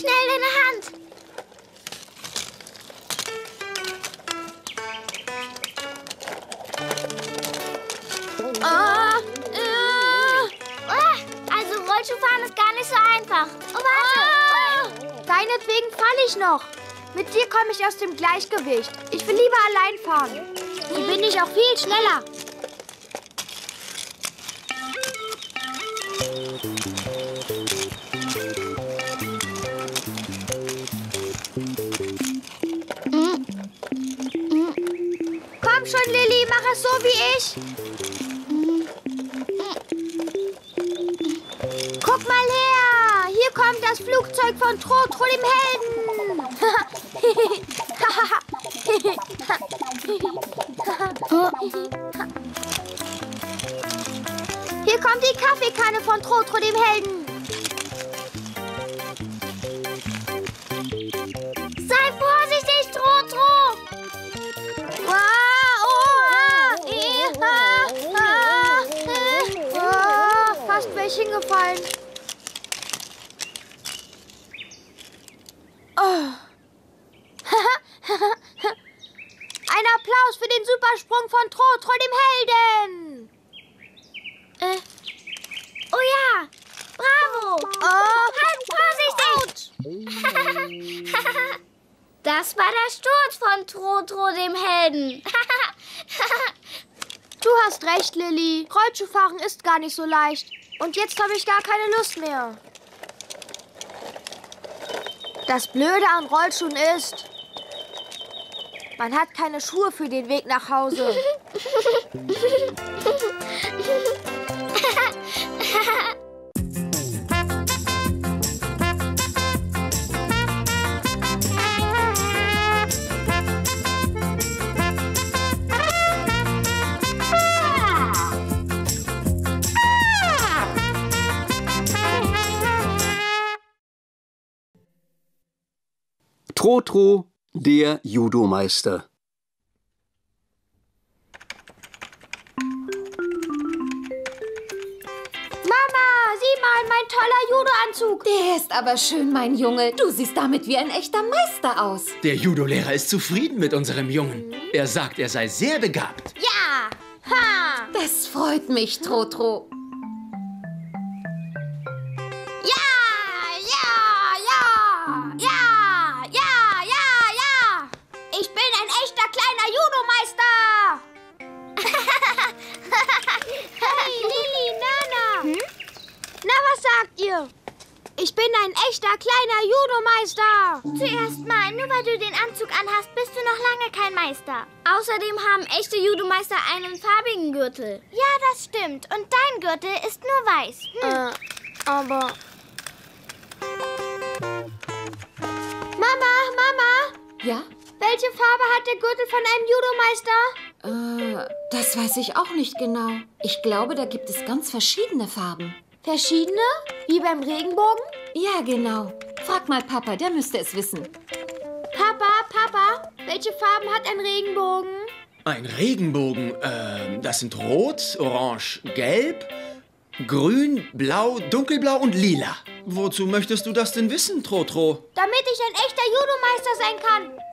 Schnell deine Hand. Ah, äh, Ah, Also Rollschuhfahren ist gar nicht so einfach. Oh, warte. ah. Deinetwegen falle ich noch. Mit dir komme ich aus dem Gleichgewicht. Ich will lieber allein fahren. Hier bin ich auch viel schneller. Flugzeug von Trotro, dem Helden. Hier kommt die Kaffeekanne von Trotro, dem Helden. Gar nicht so leicht. Und jetzt habe ich gar keine Lust mehr. Das Blöde an Rollschuhen ist, man hat keine Schuhe für den Weg nach Hause. Trotro, der Judomeister. Mama, sieh mal, mein toller Judo-Anzug. Der ist aber schön, mein Junge. Du siehst damit wie ein echter Meister aus. Der Judo-Lehrer ist zufrieden mit unserem Jungen. Er sagt, er sei sehr begabt. Ja, ha, Das freut mich, Trotro. Was sagt ihr? Ich bin ein echter kleiner Judo-Meister. Zuerst mal, nur weil du den Anzug anhast, bist du noch lange kein Meister. Außerdem haben echte Judomeister einen farbigen Gürtel. Ja, das stimmt. Und dein Gürtel ist nur weiß. Hm. Äh, aber... Mama, Mama, Ja? welche Farbe hat der Gürtel von einem Judomeister? Äh, das weiß ich auch nicht genau. Ich glaube, da gibt es ganz verschiedene Farben. Verschiedene? Wie beim Regenbogen? Ja, genau. Frag mal Papa, der müsste es wissen. Papa, Papa, welche Farben hat ein Regenbogen? Ein Regenbogen, ähm, das sind rot, orange, gelb, grün, blau, dunkelblau und lila. Wozu möchtest du das denn wissen, Trotro? Damit ich ein echter Judomeister sein kann.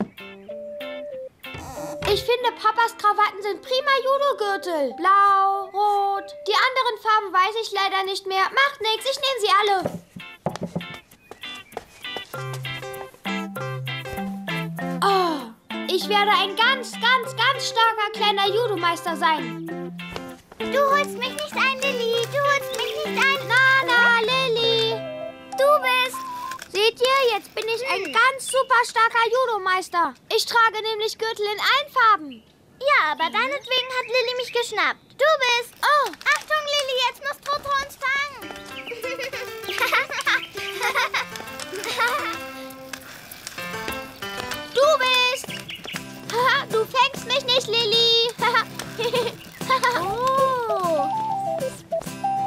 Ich finde, Papas Krawatten sind prima Judogürtel. Blau, rot. Die anderen Farben weiß ich leider nicht mehr. Macht nichts, ich nehme sie alle. Oh, ich werde ein ganz, ganz, ganz starker kleiner Judomeister sein. Du holst mich nicht ein, Lilly. Du holst mich nicht ein. Nana, Lilly. Du bist. Seht ihr, jetzt bin ich ein ganz super starker Judomeister. Ich trage nämlich Gürtel in allen Farben. Ja, aber deinetwegen hat Lilly mich geschnappt. Du bist. Oh, Achtung, Lilly, jetzt muss Trotro uns fangen. du bist. Du fängst mich nicht, Lilly. oh.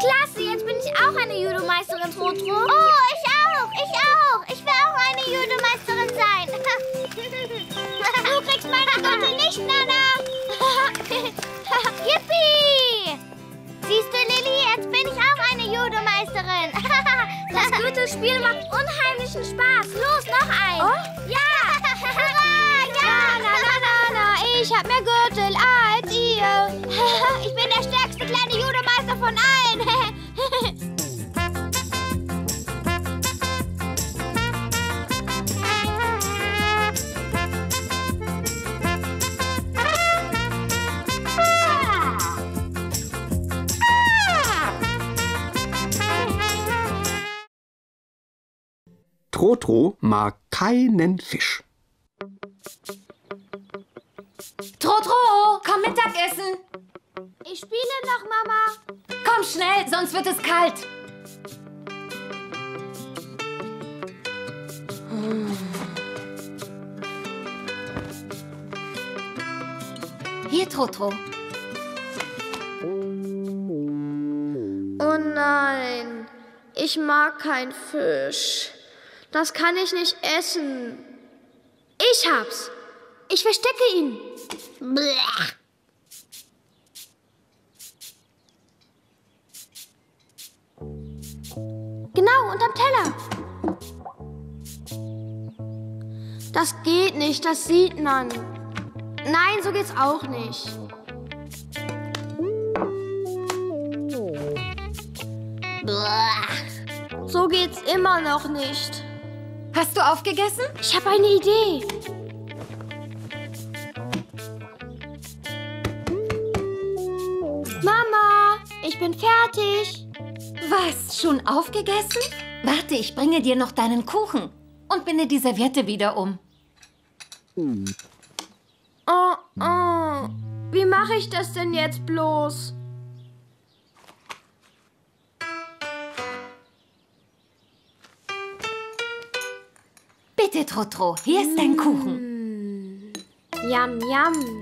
Klasse, jetzt bin ich auch eine Judomeisterin. Judemeisterin, Trotro. Oh, ich auch, ich auch. Ich will auch eine Judemeisterin sein. Du kriegst meine Gürtel nicht, Nana. Yippie! Siehst du, Lilly, jetzt bin ich auch eine Judemeisterin. Das Gürtelspiel macht unheimlichen Spaß. Los, noch ein. Oh? Ja. Hurra, ja! Na, na, na, na, ich hab mehr Gürtel als ihr. Ich bin der stärkste kleine von allen. Trotro mag keinen Fisch. Trotro, komm Mittagessen. Ich spiele noch, Mama. Komm schnell, sonst wird es kalt. Hier, Trotro. Oh nein, ich mag kein Fisch. Das kann ich nicht essen. Ich hab's. Ich verstecke ihn. Genau, unterm Teller. Das geht nicht, das sieht man. Nein, so geht's auch nicht. So geht's immer noch nicht. Hast du aufgegessen? Ich habe eine Idee. Mama, ich bin fertig. Was, schon aufgegessen? Warte, ich bringe dir noch deinen Kuchen und binde die Serviette wieder um. Oh, oh. Wie mache ich das denn jetzt bloß? Bitte, Trotro, hier ist dein Kuchen. Yum, yum.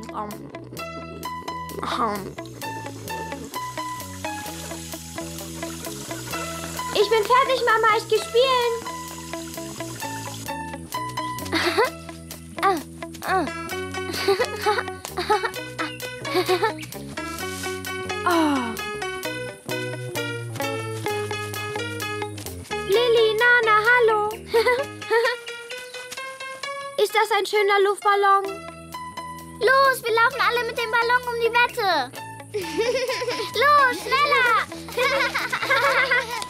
Ich bin fertig, Mama. Ich geh spielen. oh. Lilly, Nana, hallo. Ist das ein schöner Luftballon? Los, wir laufen alle mit dem Ballon um die Wette. Los, schneller.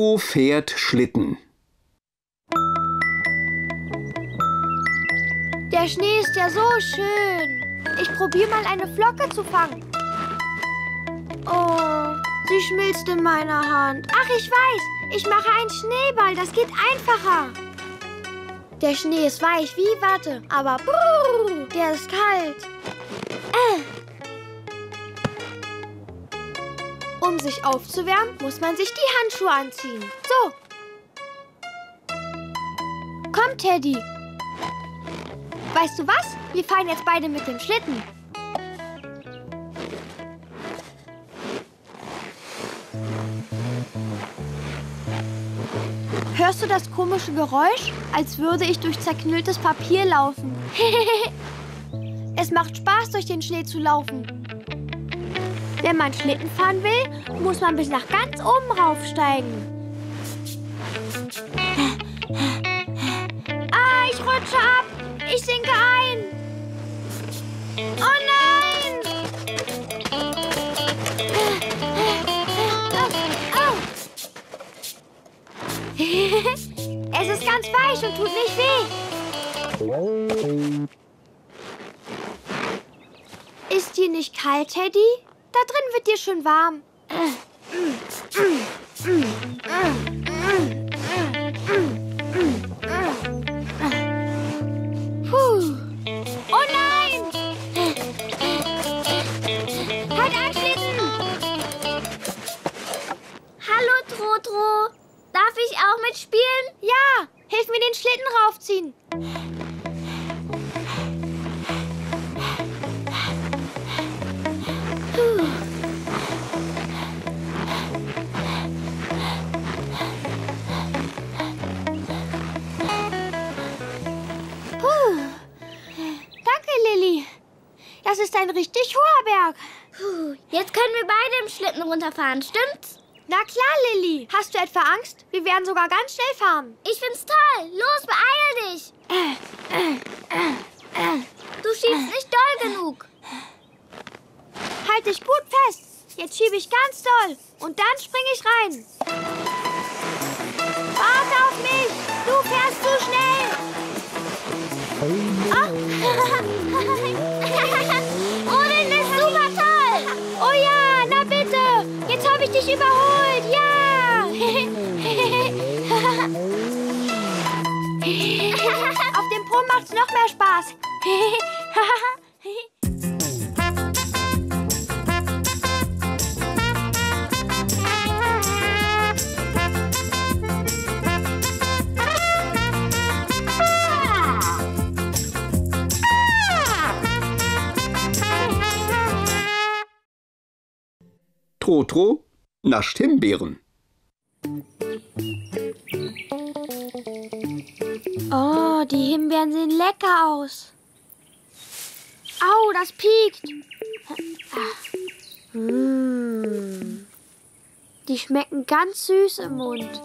Trotro fährt Schlitten. Der Schnee ist ja so schön. Ich probiere mal eine Flocke zu fangen. Oh, sie schmilzt in meiner Hand. Ach, ich weiß. Ich mache einen Schneeball. Das geht einfacher. Der Schnee ist weich wie Watte, aber brrr, der ist kalt. Um sich aufzuwärmen, muss man sich die Handschuhe anziehen. So. Komm, Teddy. Weißt du was? Wir fahren jetzt beide mit dem Schlitten. Hörst du das komische Geräusch? Als würde ich durch zerknülltes Papier laufen. es macht Spaß, durch den Schnee zu laufen. Wenn man Schlitten fahren will, muss man bis nach ganz oben raufsteigen. Ah, ich rutsche ab. Ich sinke ein. Oh nein! Oh. es ist ganz weich und tut nicht weh. Ist dir nicht kalt, Teddy? Da drin wird dir schon warm. Puh. Oh nein! Halt anschließen! Hallo, Trotro. Darf ich auch mitspielen? Ja, hilf mir den Schlitten raufziehen. Das ist ein richtig hoher Berg. Puh, jetzt können wir beide im Schlitten runterfahren, stimmt's? Na klar, Lilly. Hast du etwa Angst? Wir werden sogar ganz schnell fahren. Ich find's toll. Los, beeil dich. Du schiebst nicht doll genug. Halt dich gut fest. Jetzt schiebe ich ganz doll. Und dann springe ich rein. Warte auf mich. Du fährst zu schnell. Rodeln ist super toll. Oh ja, na bitte. Jetzt habe ich dich überholt. Ja. auf dem Po macht's noch mehr Spaß. Trotro nascht Himbeeren. Oh, die Himbeeren sehen lecker aus. Au, das piekt. Mm. Die schmecken ganz süß im Mund,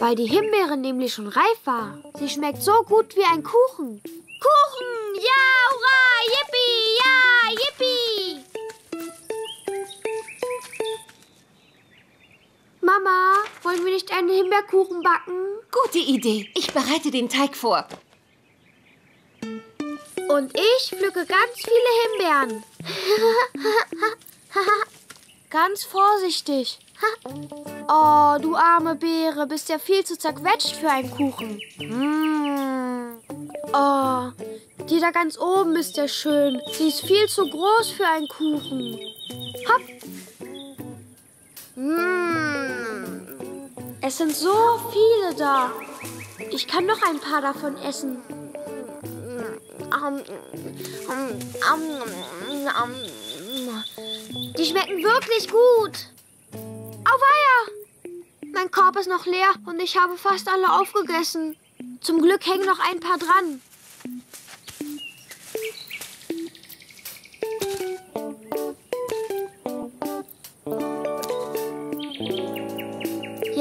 weil die Himbeere nämlich schon reif war. Sie schmeckt so gut wie ein Kuchen. Kuchen. Ja, hurra. Yippie. Ja, yippie. Mama, wollen wir nicht einen Himbeerkuchen backen? Gute Idee. Ich bereite den Teig vor. Und ich pflücke ganz viele Himbeeren. ganz vorsichtig. Oh, du arme Beere, bist ja viel zu zerquetscht für einen Kuchen. Mm. Oh, die da ganz oben ist ja schön. Sie ist viel zu groß für einen Kuchen. Hopp. Mm. Es sind so viele da. Ich kann noch ein paar davon essen. Die schmecken wirklich gut. Auweia! Mein Korb ist noch leer und ich habe fast alle aufgegessen. Zum Glück hängen noch ein paar dran.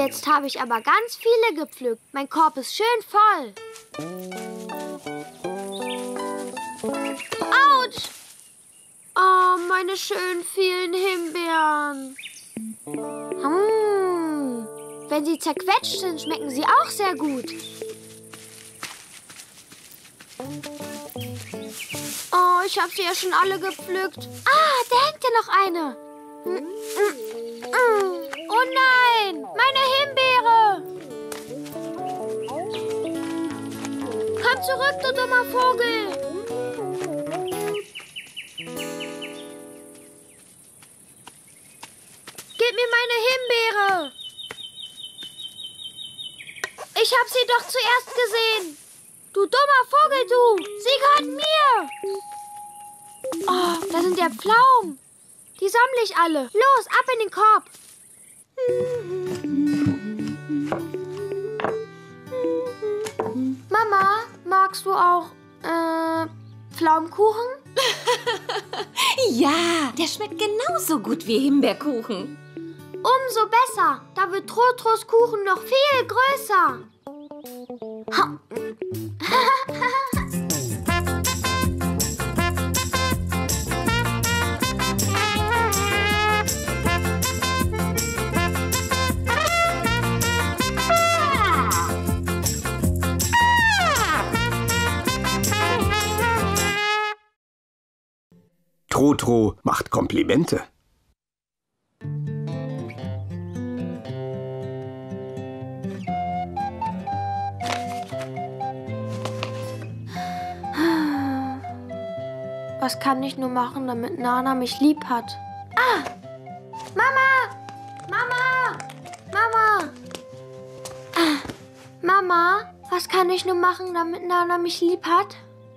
Jetzt habe ich aber ganz viele gepflückt. Mein Korb ist schön voll. Autsch! Oh, meine schön vielen Himbeeren. Hm. Wenn sie zerquetscht sind, schmecken sie auch sehr gut. Oh, ich habe sie ja schon alle gepflückt. Ah, da hängt ja noch eine. Hm, hm, hm. Oh nein, meine Himbeere. Komm zurück, du dummer Vogel. Gib mir meine Himbeere. Ich habe sie doch zuerst gesehen. Du dummer Vogel, du. Sie gehört mir. Oh, da sind ja Pflaumen. Die sammle ich alle. Los, ab in den Korb. Mama, magst du auch äh, Pflaumenkuchen? Ja, der schmeckt genauso gut wie Himbeerkuchen. Umso besser. Da wird Trotros Kuchen noch viel größer. Trotro macht Komplimente. Was kann ich nur machen, damit Nana mich lieb hat? Ah! Mama! Mama! Mama! Ah, Mama, was kann ich nur machen, damit Nana mich lieb hat?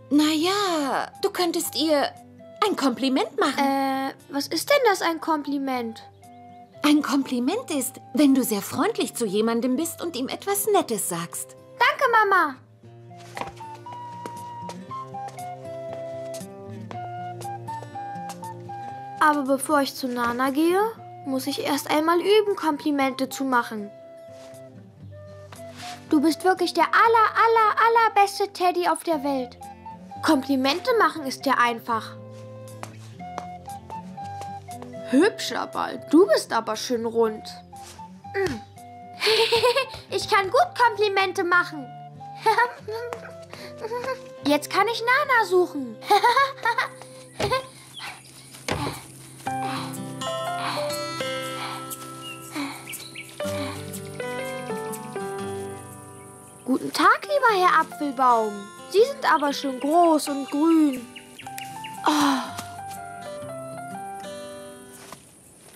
Naja, du könntest ihr ein Kompliment machen. Äh, was ist denn das ein Kompliment? Ein Kompliment ist, wenn du sehr freundlich zu jemandem bist und ihm etwas Nettes sagst. Danke, Mama. Aber bevor ich zu Nana gehe, muss ich erst einmal üben, Komplimente zu machen. Du bist wirklich der aller, aller, allerbeste Teddy auf der Welt. Komplimente machen ist ja einfach. Hübscher Ball, du bist aber schön rund. Ich kann gut Komplimente machen. Jetzt kann ich Nana suchen. Guten Tag, lieber Herr Apfelbaum. Sie sind aber schon groß und grün. Oh.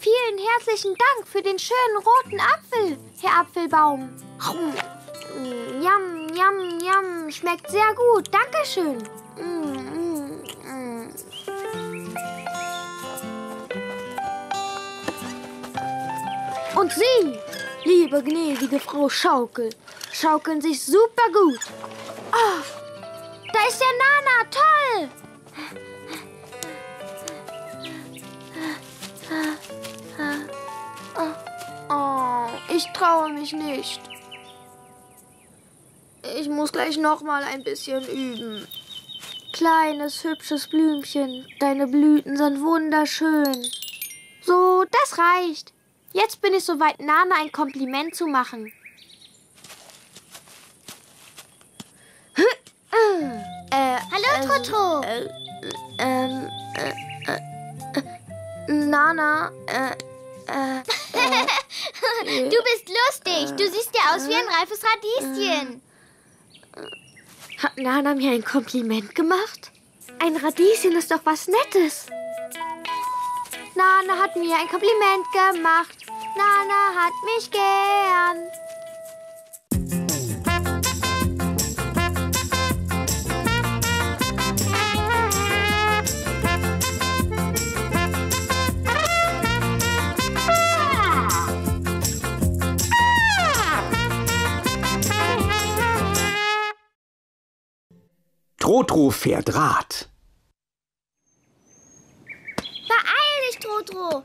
Vielen herzlichen Dank für den schönen roten Apfel, Herr Apfelbaum. Mm, Yum, yum, yum. Schmeckt sehr gut. Dankeschön. Mm, mm, mm. Und Sie, liebe gnädige Frau Schaukel, schaukeln sich super gut. Oh, da ist der Nana. Toll. Oh, ich traue mich nicht. Ich muss gleich noch mal ein bisschen üben. Kleines, hübsches Blümchen, deine Blüten sind wunderschön. So, das reicht. Jetzt bin ich soweit, Nana ein Kompliment zu machen. Äh, Hallo, äh, ähm, äh, äh, äh, Nana, äh, äh, Du bist lustig. Du siehst ja aus wie ein reifes Radieschen. hat Nana mir ein Kompliment gemacht? Ein Radieschen ist doch was Nettes. Nana hat mir ein Kompliment gemacht. Nana hat mich gern. Trotro fährt Rad. Beeil dich, Trotro.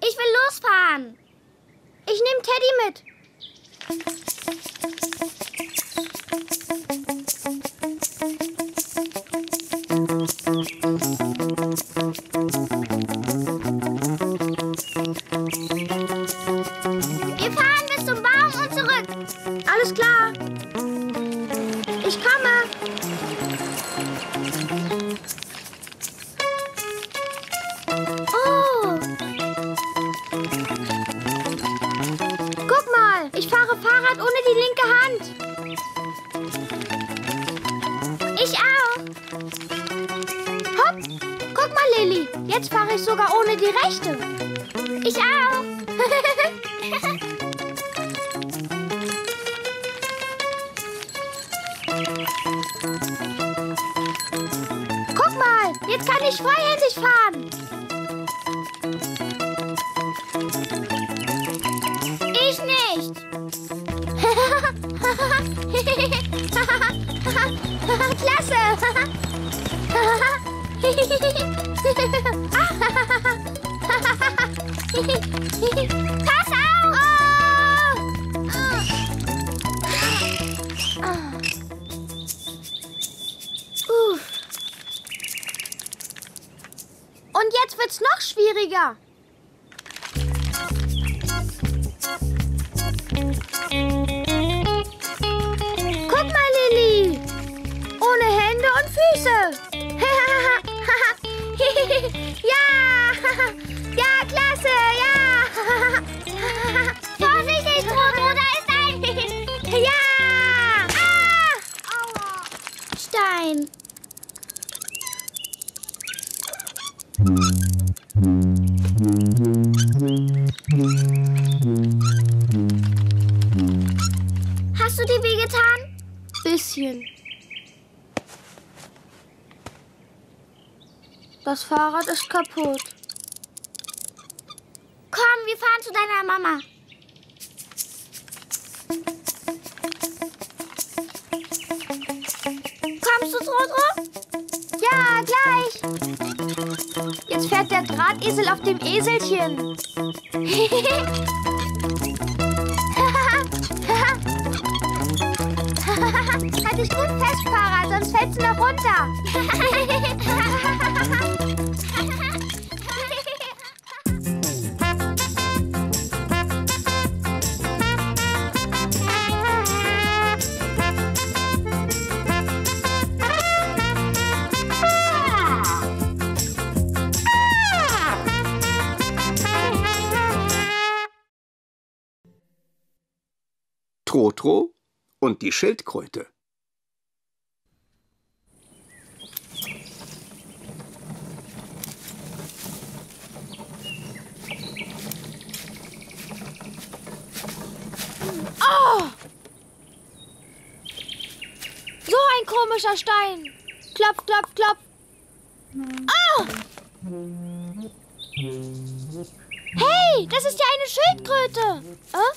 Ich will losfahren. Ich nehme Teddy mit. Wir Fahrrad ist kaputt. Die Schildkröte. So ein komischer Stein. Klopf, klopf, klopf. Ah! Hey, das ist ja eine Schildkröte. Äh?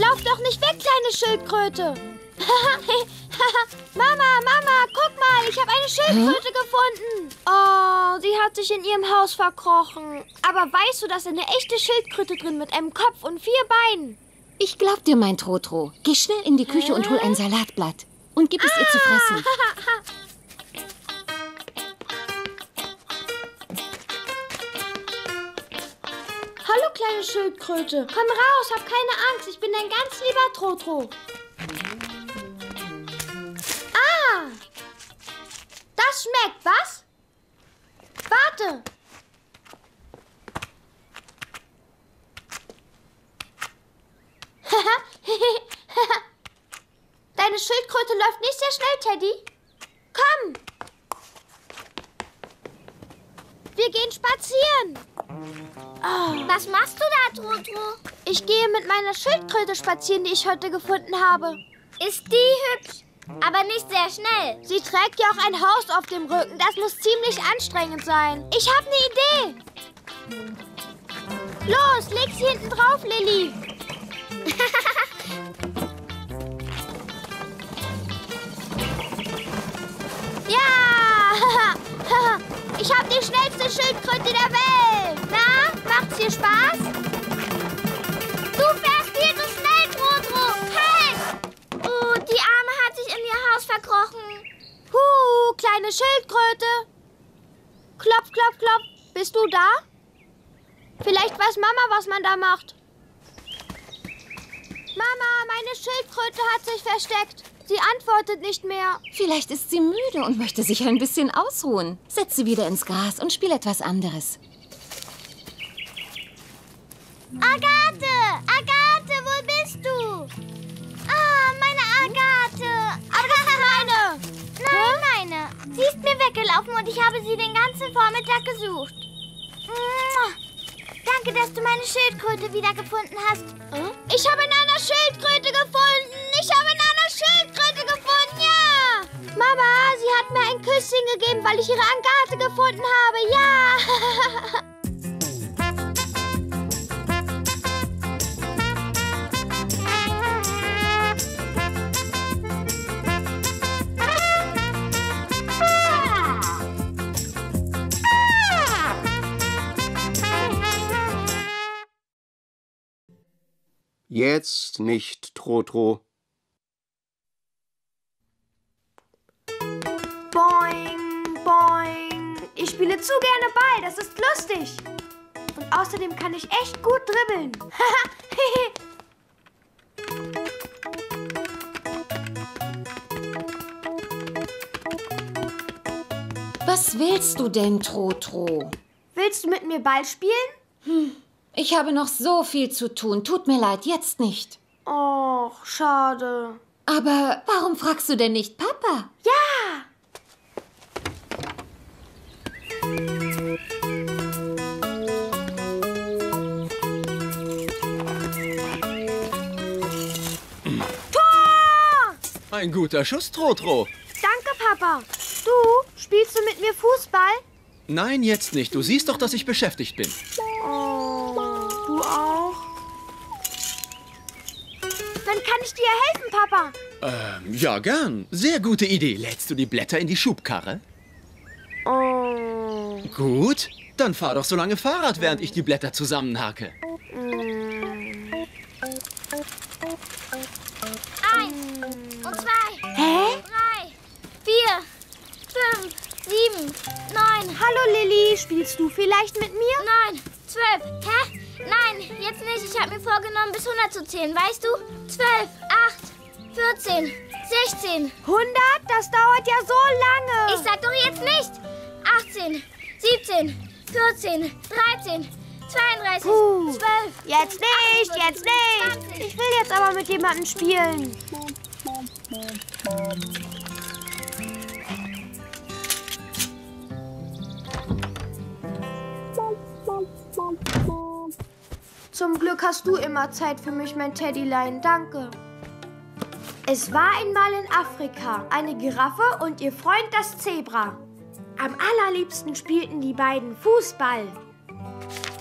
Lauf doch nicht weg, kleine Schildkröte. Mama, Mama, guck mal, ich habe eine Schildkröte gefunden. Oh, sie hat sich in ihrem Haus verkrochen. Aber weißt du, da ist eine echte Schildkröte drin mit einem Kopf und vier Beinen. Ich glaub dir, mein Trotro. Geh schnell in die Küche und hol ein Salatblatt. Und gib es ihr zu fressen. Hallo, kleine Schildkröte. Komm raus, hab keine Angst. Ich bin dein ganz lieber Trotro. Schmeckt, was? Warte. Deine Schildkröte läuft nicht sehr schnell, Teddy. Komm. Wir gehen spazieren. Was machst du da, Trotro? Ich gehe mit meiner Schildkröte spazieren, die ich heute gefunden habe. Ist die hübsch, aber nicht sehr schnell. Sie trägt ja auch ein Haus auf dem Rücken. Das muss ziemlich anstrengend sein. Ich habe eine Idee. Los, leg sie hinten drauf, Lilly. ja! Ich habe die schnellste Schildkröte der Welt. Na, macht's dir Spaß? Verkrochen. Huh, kleine Schildkröte. Klopf, klopf, klopf. Bist du da? Vielleicht weiß Mama, was man da macht. Mama, meine Schildkröte hat sich versteckt. Sie antwortet nicht mehr. Vielleicht ist sie müde und möchte sich ein bisschen ausruhen. Setz sie wieder ins Gras und spiel etwas anderes. Agathe! Agathe, wo bist du? Agathe. Aber das ist meine. Nein, meine. Sie ist mir weggelaufen und ich habe sie den ganzen Vormittag gesucht. Danke, dass du meine Schildkröte wiedergefunden hast. Ich habe Nana Schildkröte gefunden. Ich habe Nana Schildkröte gefunden, ja. Mama, sie hat mir ein Küsschen gegeben, weil ich ihre Agathe gefunden habe, ja. Jetzt nicht, Trotro. Boing, boing. Ich spiele zu gerne Ball, das ist lustig. Und außerdem kann ich echt gut dribbeln. Was willst du denn, Trotro? Willst du mit mir Ball spielen? Ich habe noch so viel zu tun. Tut mir leid, jetzt nicht. Och, schade. Aber warum fragst du denn nicht Papa? Ja! Tor! Ein guter Schuss, Trotro. Danke, Papa. Du, spielst du mit mir Fußball? Nein, jetzt nicht. Du siehst doch, dass ich beschäftigt bin. Oh. Ich dir helfen, Papa. Ähm, ja, gern. Sehr gute Idee. Lädst du die Blätter in die Schubkarre? Oh. Gut. Dann fahr doch so lange Fahrrad, während ich die Blätter zusammenhake. Eins und zwei, Hä? drei, vier, fünf, sieben, neun, Hallo, Lilly. Spielst du vielleicht mit mir? neun, zwölf. Habe mir vorgenommen, bis 100 zu zählen, weißt du? Zwölf, acht, 14, 16. 100? Das dauert ja so lange. Ich sag doch jetzt nicht. 18, 17, 14, 13, 32, Puh. 12. Jetzt nicht, jetzt nicht. Ich will jetzt aber mit jemandem spielen. Zum Glück hast du immer Zeit für mich, mein Teddylein. Danke. Es war einmal in Afrika eine Giraffe und ihr Freund das Zebra. Am allerliebsten spielten die beiden Fußball.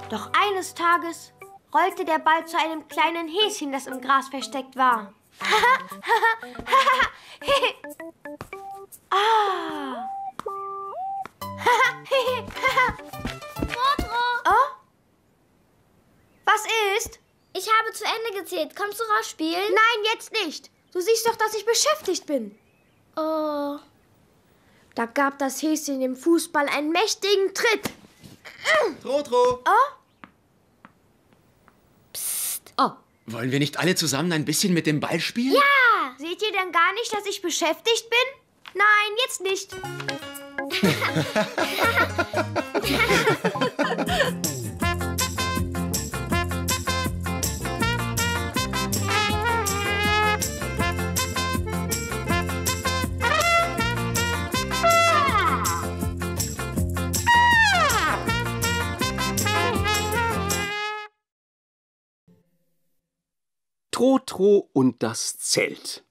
Doch eines Tages rollte der Ball zu einem kleinen Häschen, das im Gras versteckt war. ah. Oh? Was ist? ich habe zu Ende gezählt. Kommst du raus spielen? Nein, jetzt nicht. Du siehst doch, dass ich beschäftigt bin. Oh. Da gab das Häschen dem Fußball einen mächtigen Tritt. Trotro. Oh, Wollen wir nicht alle zusammen ein bisschen mit dem Ball spielen? Ja. Seht ihr denn gar nicht, dass ich beschäftigt bin? Nein, jetzt nicht. Trotro und das Zelt.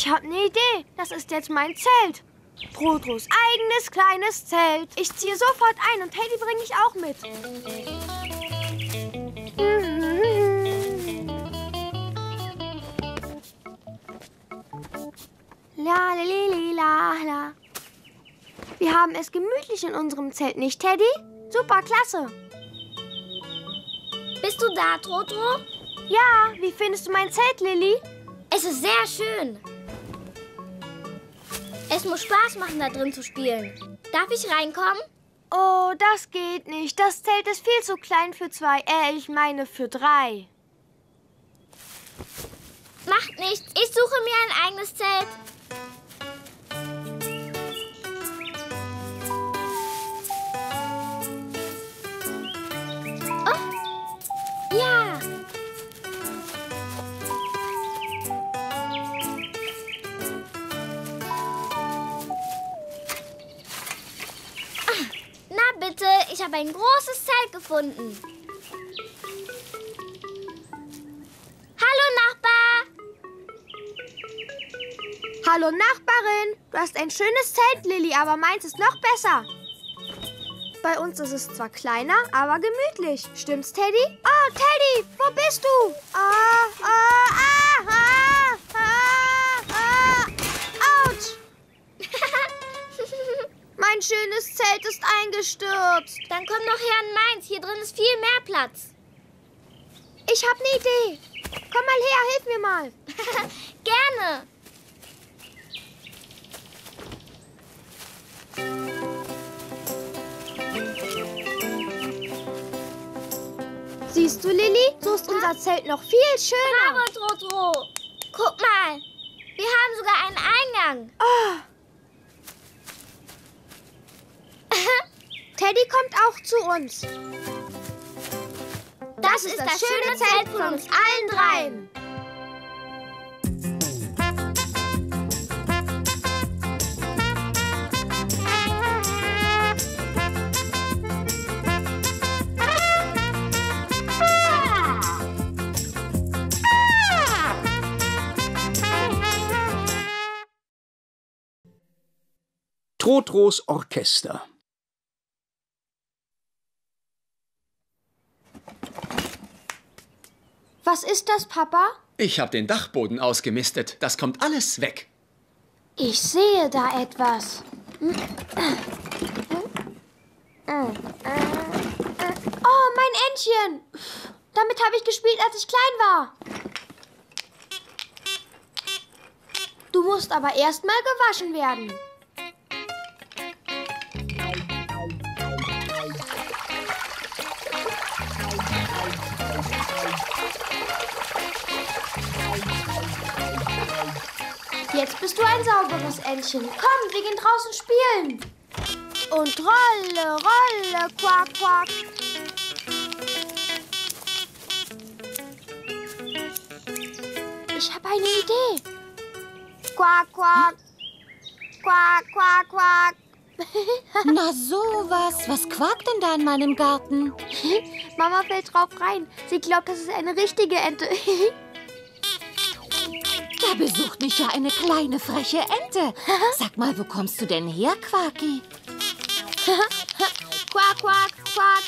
Ich habe eine Idee. Das ist jetzt mein Zelt. Trotros eigenes kleines Zelt. Ich ziehe sofort ein und Teddy bringe ich auch mit. La, li, li, la, la. Wir haben es gemütlich in unserem Zelt, nicht, Teddy? Super, klasse. Bist du da, Trotro? Ja, wie findest du mein Zelt, Lilly? Es ist sehr schön. Es muss Spaß machen, da drin zu spielen. Darf ich reinkommen? Oh, das geht nicht. Das Zelt ist viel zu klein für zwei. Äh, ich meine für drei. Macht nichts. Ich suche mir ein eigenes Zelt. Oh, ja. Bitte, ich habe ein großes Zelt gefunden. Hallo Nachbar. Hallo Nachbarin, du hast ein schönes Zelt, Lilly, aber meins ist noch besser. Bei uns ist es zwar kleiner, aber gemütlich. Stimmt's, Teddy? Oh, Teddy, wo bist du? Ah, ah, ah, ah, Mein schönes Zelt ist eingestürzt. Dann komm doch her an meins. Hier drin ist viel mehr Platz. Ich hab eine Idee. Komm mal her, hilf mir mal. Gerne. Siehst du, Lilly? So ist unser Zelt noch viel schöner. Bravo, Trotro. Guck mal. Wir haben sogar einen Eingang. Teddy kommt auch zu uns. Das, ist das, schöne Zelt von uns allen dreien. Trotros Orchester. Was ist das, Papa? Ich habe den Dachboden ausgemistet. Das kommt alles weg. Ich sehe da etwas. Oh, mein Entchen. Damit habe ich gespielt, als ich klein war. Du musst aber erst mal gewaschen werden. Jetzt bist du ein sauberes Entchen. Komm, wir gehen draußen spielen. Und rolle, rolle, quack, quack. Ich habe eine Idee. Quack, quack. Quack, quack, quack. Na sowas. Was quakt denn da in meinem Garten? Mama fällt drauf rein. Sie glaubt, das ist eine richtige Ente. Da besucht mich ja eine kleine freche Ente. Sag mal, wo kommst du denn her, Quaki? quack, quack, quack.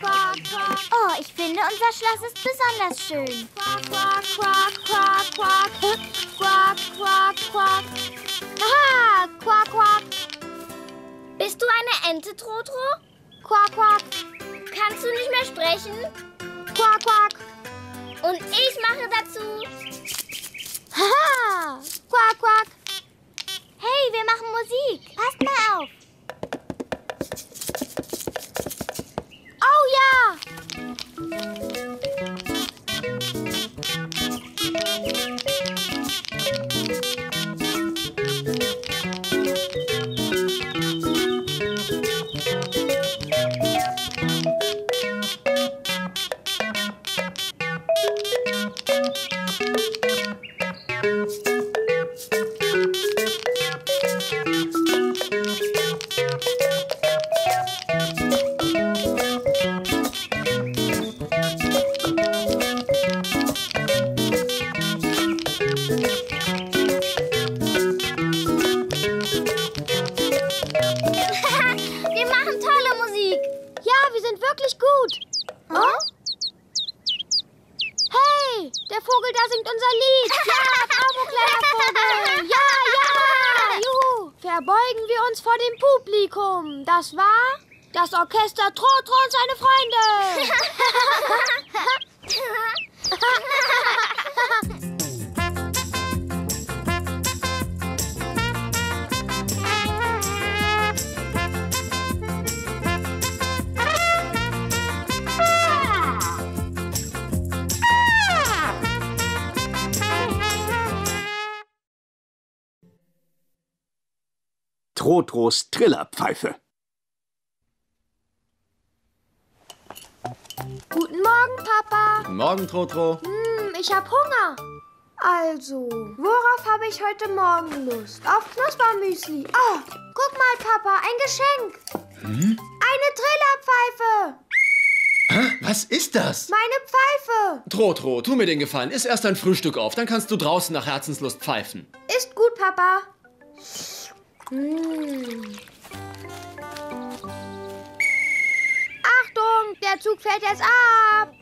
Quack, quack. Oh, ich finde, unser Schloss ist besonders schön. Quack, quack, quack, quack, quack. Quack, quack, quack. Aha, quack, quack. Bist du eine Ente, Trotro? Quack, quack. Kannst du nicht mehr sprechen? Quack, quack. Und ich mache dazu. Haha, quack, quack. Hey, wir machen Musik. Passt mal auf. Oh ja. wir Das war das Orchester Trotro und seine Freunde. Trotros Trillerpfeife. Guten Morgen, Papa. Guten Morgen, Trotro. Hm, ich hab Hunger. Also, worauf habe ich heute Morgen Lust? Auf Knuspermüsli. Oh, guck mal, Papa, ein Geschenk. Eine Trillerpfeife. Was ist das? Meine Pfeife. Trotro, tu mir den Gefallen. Iss erst dein Frühstück auf, dann kannst du draußen nach Herzenslust pfeifen. Ist gut, Papa. Hm. Achtung, der Zug fährt jetzt ab.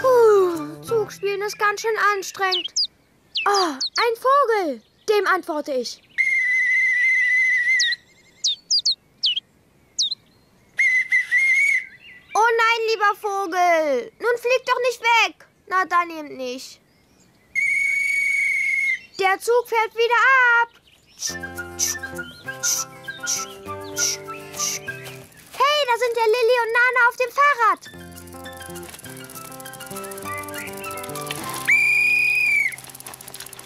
Puh, Zugspielen ist ganz schön anstrengend. Oh, ein Vogel. Dem antworte ich. Oh nein, lieber Vogel. Nun flieg doch nicht weg. Na, dann eben nicht. Der Zug fährt wieder ab. Hey, da sind ja Lilly und Nana auf dem Fahrrad.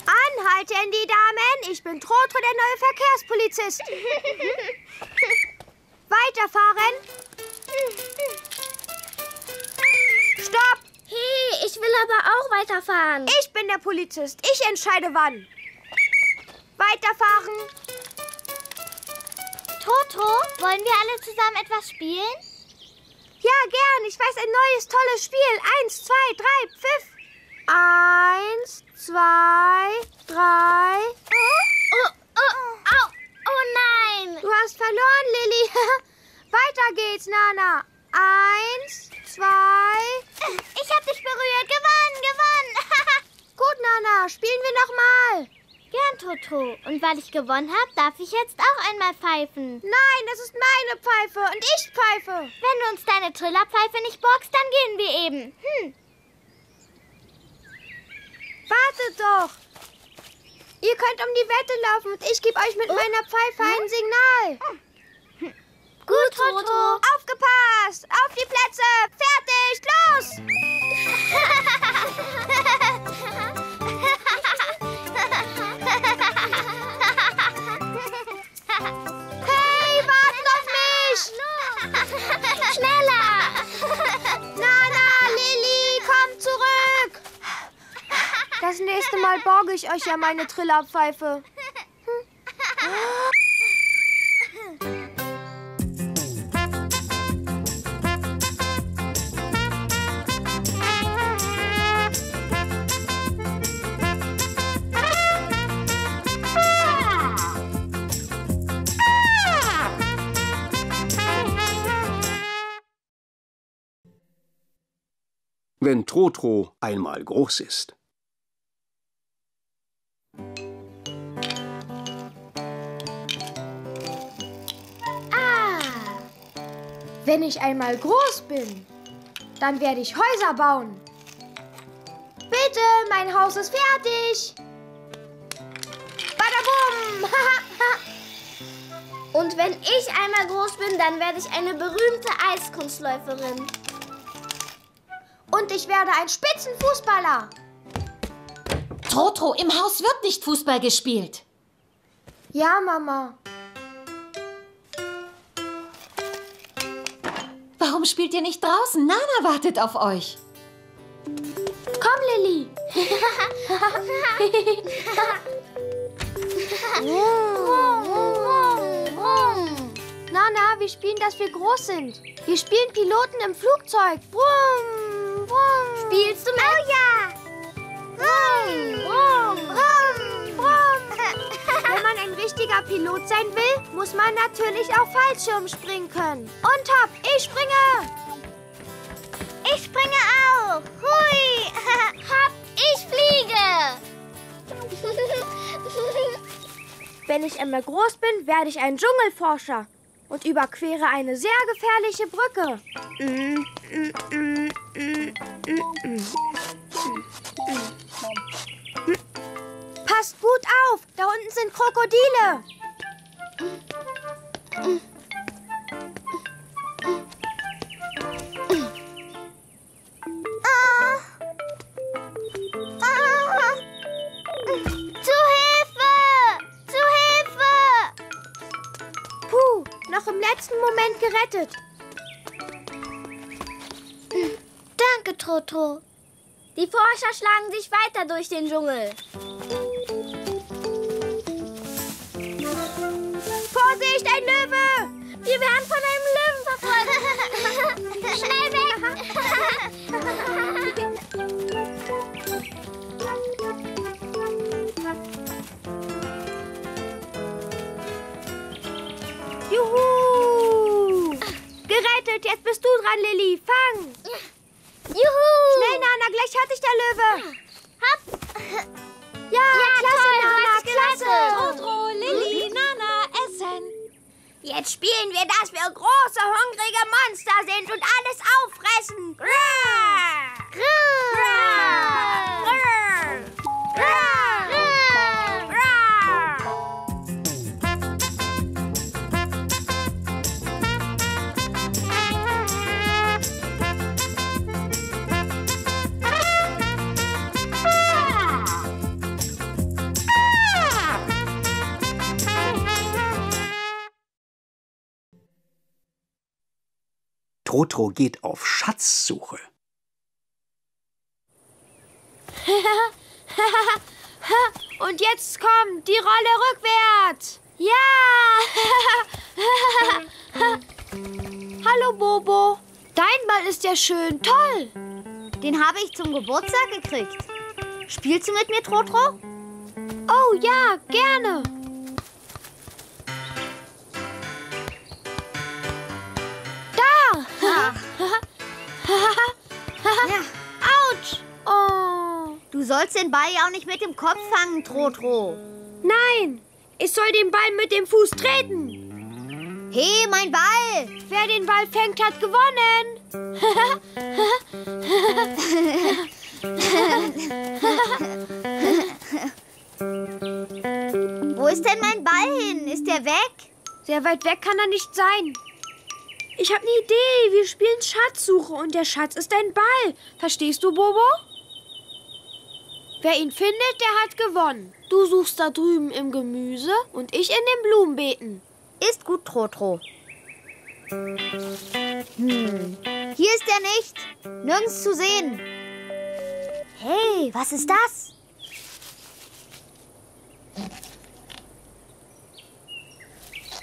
Anhalten, die Damen. Ich bin Trotro, der neue Verkehrspolizist. Weiterfahren. Stopp! Hey, ich will aber auch weiterfahren. Ich bin der Polizist. Ich entscheide wann. Weiterfahren. Toto, wollen wir alle zusammen etwas spielen? Ja, gern. Ich weiß ein neues, tolles Spiel. Eins, zwei, drei, pfiff. Eins, zwei, drei. Oh, oh, au. Oh nein. Du hast verloren, Lilly. Weiter geht's, Nana. Eins, zwei. Ich hab dich berührt. Gewonnen, gewonnen. Gut, Nana. Spielen wir nochmal. Gern, Toto. Und weil ich gewonnen habe, darf ich jetzt auch einmal pfeifen. Nein, das ist meine Pfeife und ich pfeife. Wenn du uns deine Trillerpfeife nicht borgst, dann gehen wir eben. Hm. Wartet doch. Ihr könnt um die Wette laufen und ich gebe euch mit meiner Pfeife ein Signal. Gut, Toto. Aufgepasst! Auf die Plätze! Fertig! Los! Hey, wartet auf mich! Schneller. Nana, Lilly, komm zurück! Das nächste Mal borge ich euch ja meine Trillerpfeife. Wenn Trotro einmal groß ist. Wenn ich einmal groß bin, dann werde ich Häuser bauen. Bitte, mein Haus ist fertig. Badabum! Und wenn ich einmal groß bin, dann werde ich eine berühmte Eiskunstläuferin. Und ich werde ein Spitzenfußballer. Trotro, im Haus wird nicht Fußball gespielt. Ja, Mama. Warum spielt ihr nicht draußen? Nana wartet auf euch. Komm, Lilly. Nana, wir spielen, dass wir groß sind. Wir spielen Piloten im Flugzeug. Brumm, brumm. Spielst du mit? Oh ja. Brumm, brumm, brumm, brumm. Wenn man ein richtiger Pilot sein will, muss man natürlich auch Fallschirm springen können. Und hopp, ich springe. Ich springe auch. Hui. Hopp, ich fliege. Wenn ich einmal groß bin, werde ich ein Dschungelforscher und überquere eine sehr gefährliche Brücke. Passt gut auf, da unten sind Krokodile. Zu Danke, Toto. Die Forscher schlagen sich weiter durch den Dschungel. Vorsicht, ein Löwe! Wir werden von einem Löwen verfolgt. Schnell weg! Juhu! Gerettet, jetzt bist du dran, Lilly. Fang! Juhu! Schnell, Nana, gleich hat dich der Löwe. Hopp. Ja, klasse, toll, Nana, klasse. Trotro, Lilly, Nana, Essen. Jetzt spielen wir, dass wir große, hungrige Monster sind und alles auffressen. Grrr. Grrr. Grrr. Grrr. Grrr. Trotro geht auf Schatzsuche. Und jetzt kommt die Rolle rückwärts. Ja! Hallo Bobo. Dein Ball ist ja schön toll. Den habe ich zum Geburtstag gekriegt. Spielst du mit mir, Trotro? Oh ja, gerne. Ja. Autsch! Oh. Du sollst den Ball ja auch nicht mit dem Kopf fangen, Trotro. Nein, ich soll den Ball mit dem Fuß treten. Hey, mein Ball! Wer den Ball fängt, hat gewonnen. Wo ist denn mein Ball hin? Ist der weg? Sehr weit weg kann er nicht sein. Ich habe eine Idee. Wir spielen Schatzsuche und der Schatz ist ein Ball. Verstehst du, Bobo? Wer ihn findet, der hat gewonnen. Du suchst da drüben im Gemüse und ich in den Blumenbeeten. Ist gut, Trotro. Hm. Hier ist er nicht. Nirgends zu sehen. Hey, was ist das?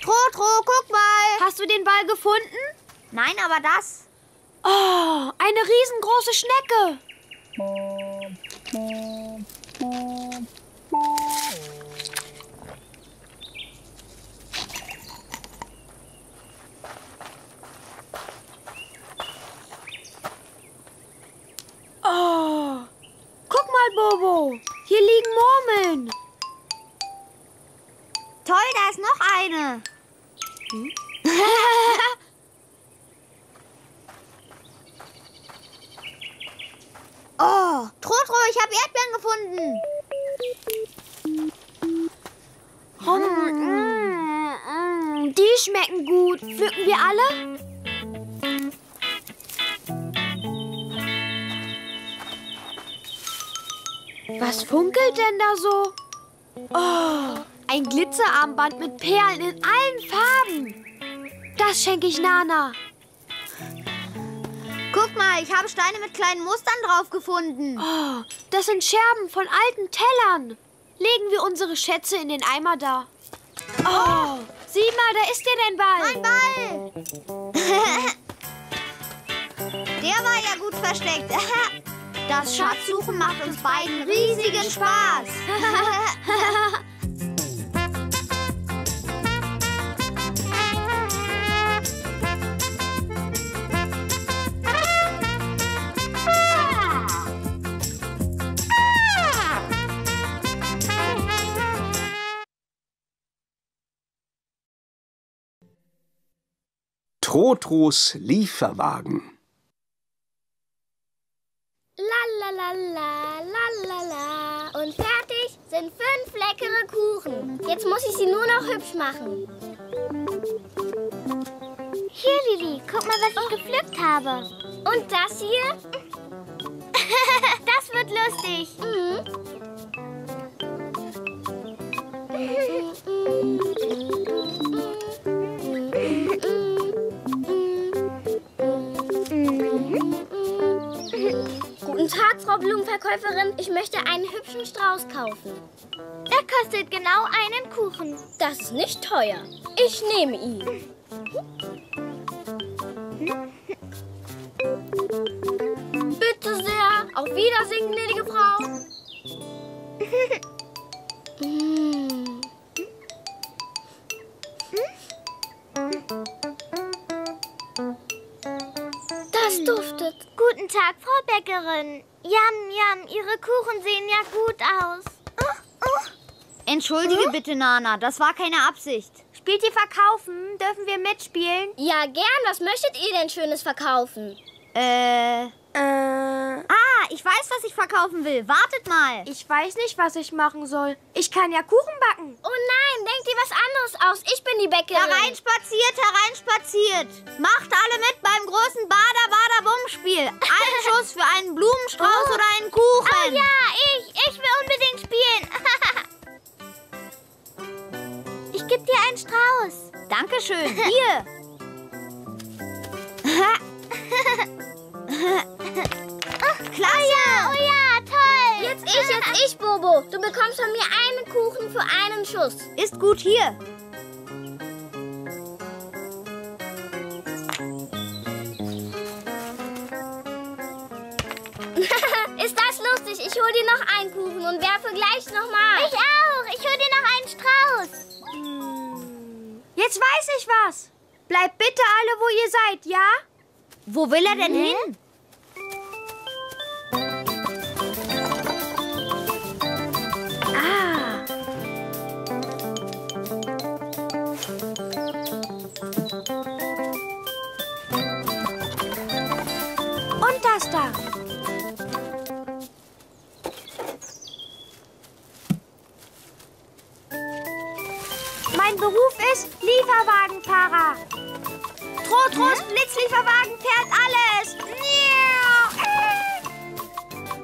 Trotro, guck mal. Hast du den Ball gefunden? Nein, aber das. Oh, eine riesengroße Schnecke. Oh, guck mal, Bobo. Hier liegen Murmeln. Toll, da ist noch eine. oh, Trotro, ich habe Erdbeeren gefunden. Mm, mm. Die schmecken gut. Pflücken wir alle? Was funkelt denn da so? Oh, ein Glitzerarmband mit Perlen in allen Farben. Das schenke ich Nana. Guck mal, ich habe Steine mit kleinen Mustern drauf gefunden. Oh, das sind Scherben von alten Tellern. Legen wir unsere Schätze in den Eimer da. Oh, sieh mal, da ist dir dein Ball. Mein Ball. Der war ja gut versteckt. Das Schatzsuchen macht uns beiden riesigen Spaß. Trotros Lieferwagen. La la la la la la. Und fertig sind fünf leckere Kuchen. Jetzt muss ich sie nur noch hübsch machen. Hier, Lili, guck mal, was ich gepflückt habe. Und das hier? Das wird lustig. Mhm. Guten Tag, Frau Blumenverkäuferin. Ich möchte einen hübschen Strauß kaufen. Er kostet genau einen Kuchen. Das ist nicht teuer. Ich nehme ihn. Bitte sehr. Auf Wiedersehen, gnädige Frau. Mm. Entschuldige bitte, Nana, das war keine Absicht. Spielt ihr verkaufen? Dürfen wir mitspielen? Ja, gern. Was möchtet ihr denn Schönes verkaufen? Äh, Äh, ah, ich weiß, was ich verkaufen will. Wartet mal. ich weiß nicht, was ich machen soll. Ich kann ja Kuchen backen. Oh nein, denkt ihr was anderes aus. Ich bin die Bäckerin. Hereinspaziert, hereinspaziert. Macht alle mit beim großen Bader-Bader-Bumm-Spiel. Ein Schuss für einen Blumenstrauß oder einen Kuchen. Oh ja, ich. Ich will unbedingt spielen. Ich gebe dir einen Strauß. Dankeschön. Hier. Klasse! Oh ja, toll. Jetzt ich, jetzt ich, Bobo. Du bekommst von mir einen Kuchen für einen Schuss. Ist gut hier. Ist das lustig? Ich hol dir noch einen Kuchen und werfe gleich nochmal. Ich auch. Ich hol dir noch einen Strauß. Jetzt weiß ich was. Bleibt bitte alle, wo ihr seid, ja? Wo will er denn hin? Lieferwagenfahrer. Trotros Blitzlieferwagen fährt alles.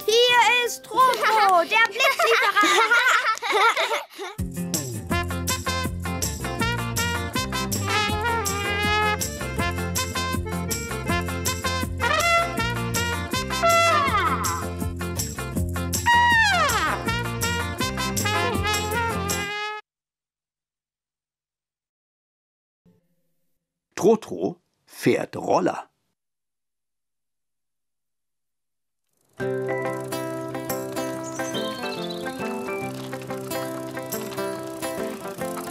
Hier ist Trotro, der Blitzlieferer. Trotro fährt Roller.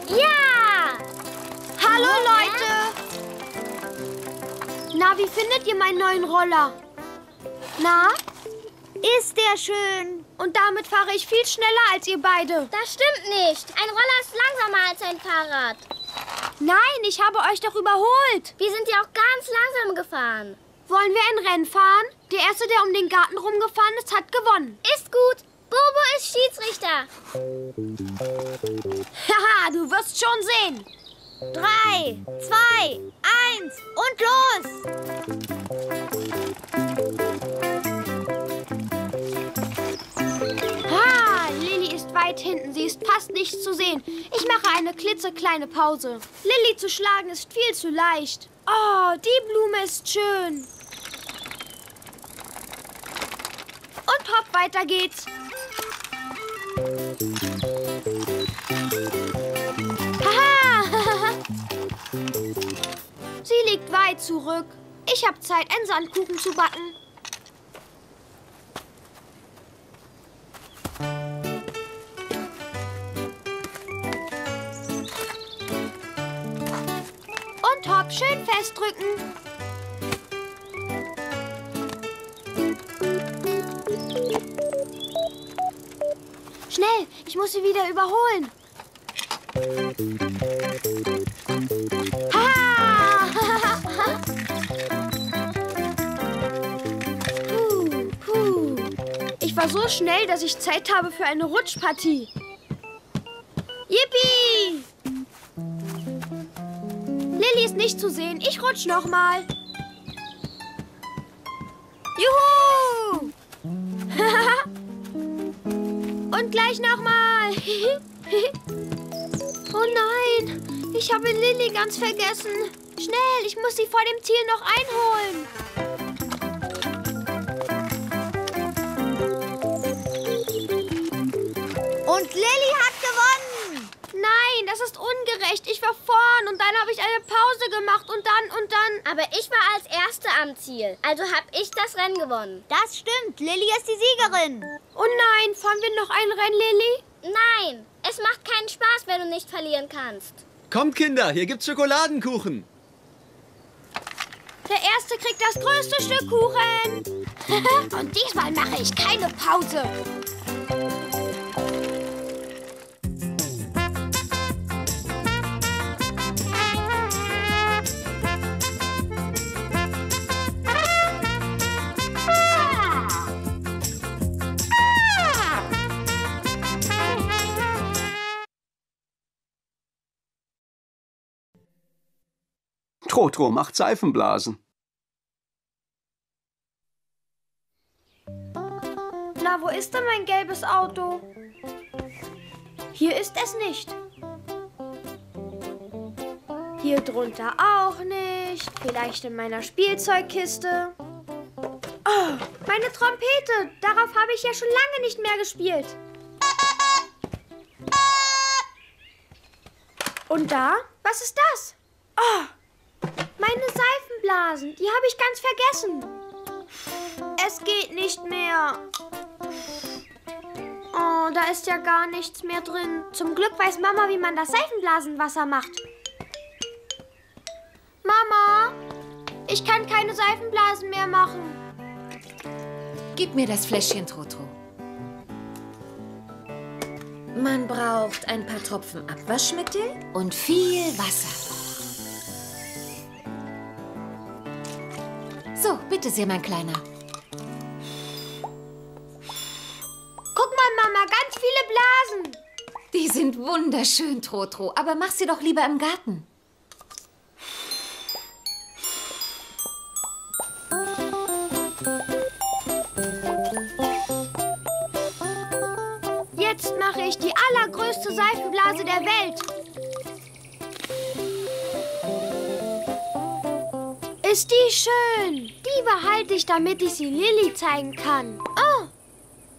Ja! Hallo Leute. Na, wie findet ihr meinen neuen Roller? Na, Ist der schön? und damit fahre ich viel schneller als ihr beide. Das stimmt nicht. Ein Roller ist langsamer als ein Fahrrad. Nein, ich habe euch doch überholt. Wir sind ja auch ganz langsam gefahren. Wollen wir ein Rennen fahren? Der Erste, der um den Garten rumgefahren ist, hat gewonnen. Ist gut. Bobo ist Schiedsrichter. Haha, du wirst schon sehen. Drei, zwei, eins und los! Ist weit hinten. Sie ist fast nicht zu sehen. Ich mache eine klitzekleine Pause. Lilly zu schlagen ist viel zu leicht. Oh, die Blume ist schön. Und hopp, weiter geht's. Haha! Sie liegt weit zurück. Ich habe Zeit, einen Sandkuchen zu backen. Festdrücken. Schnell, ich muss sie wieder überholen. Ich war so schnell, dass ich Zeit habe für eine Rutschpartie. Yippie! Lilly ist nicht zu sehen. Ich rutsch noch mal. Juhu! Und gleich noch mal. oh nein, ich habe Lilly ganz vergessen. Schnell, ich muss sie vor dem Ziel noch einholen. Und Lilly hat gewonnen! Nein, das ist ungerecht. Ich war vorn und dann habe ich eine Pause gemacht und dann und dann. Aber ich war als Erste am Ziel. Also habe ich das Rennen gewonnen. Das stimmt, Lilly ist die Siegerin. Oh nein, fahren wir noch ein Rennen, Lilly? Nein, es macht keinen Spaß, wenn du nicht verlieren kannst. Kommt, Kinder, hier gibt's Schokoladenkuchen. Der Erste kriegt das größte Stück Kuchen. und diesmal mache ich keine Pause. Trotro macht Seifenblasen. Na, wo ist denn mein gelbes Auto? Hier ist es nicht. Hier drunter auch nicht. Vielleicht in meiner Spielzeugkiste. Oh, meine Trompete. Darauf habe ich ja schon lange nicht mehr gespielt. Und da? Was ist das? Oh, meine Seifenblasen. Die habe ich ganz vergessen. Es geht nicht mehr. Oh, da ist ja gar nichts mehr drin. Zum Glück weiß Mama, wie man das Seifenblasenwasser macht. Mama, ich kann keine Seifenblasen mehr machen. Gib mir das Fläschchen, Trotro. Man braucht ein paar Tropfen Abwaschmittel und viel Wasser. So, bitte sehr, mein Kleiner. Guck mal, Mama, ganz viele Blasen. Die sind wunderschön, Trotro, aber mach sie doch lieber im Garten. Jetzt mache ich die allergrößte Seifenblase der Welt. Ist die schön? Die behalte ich, damit ich sie Lilly zeigen kann. Oh,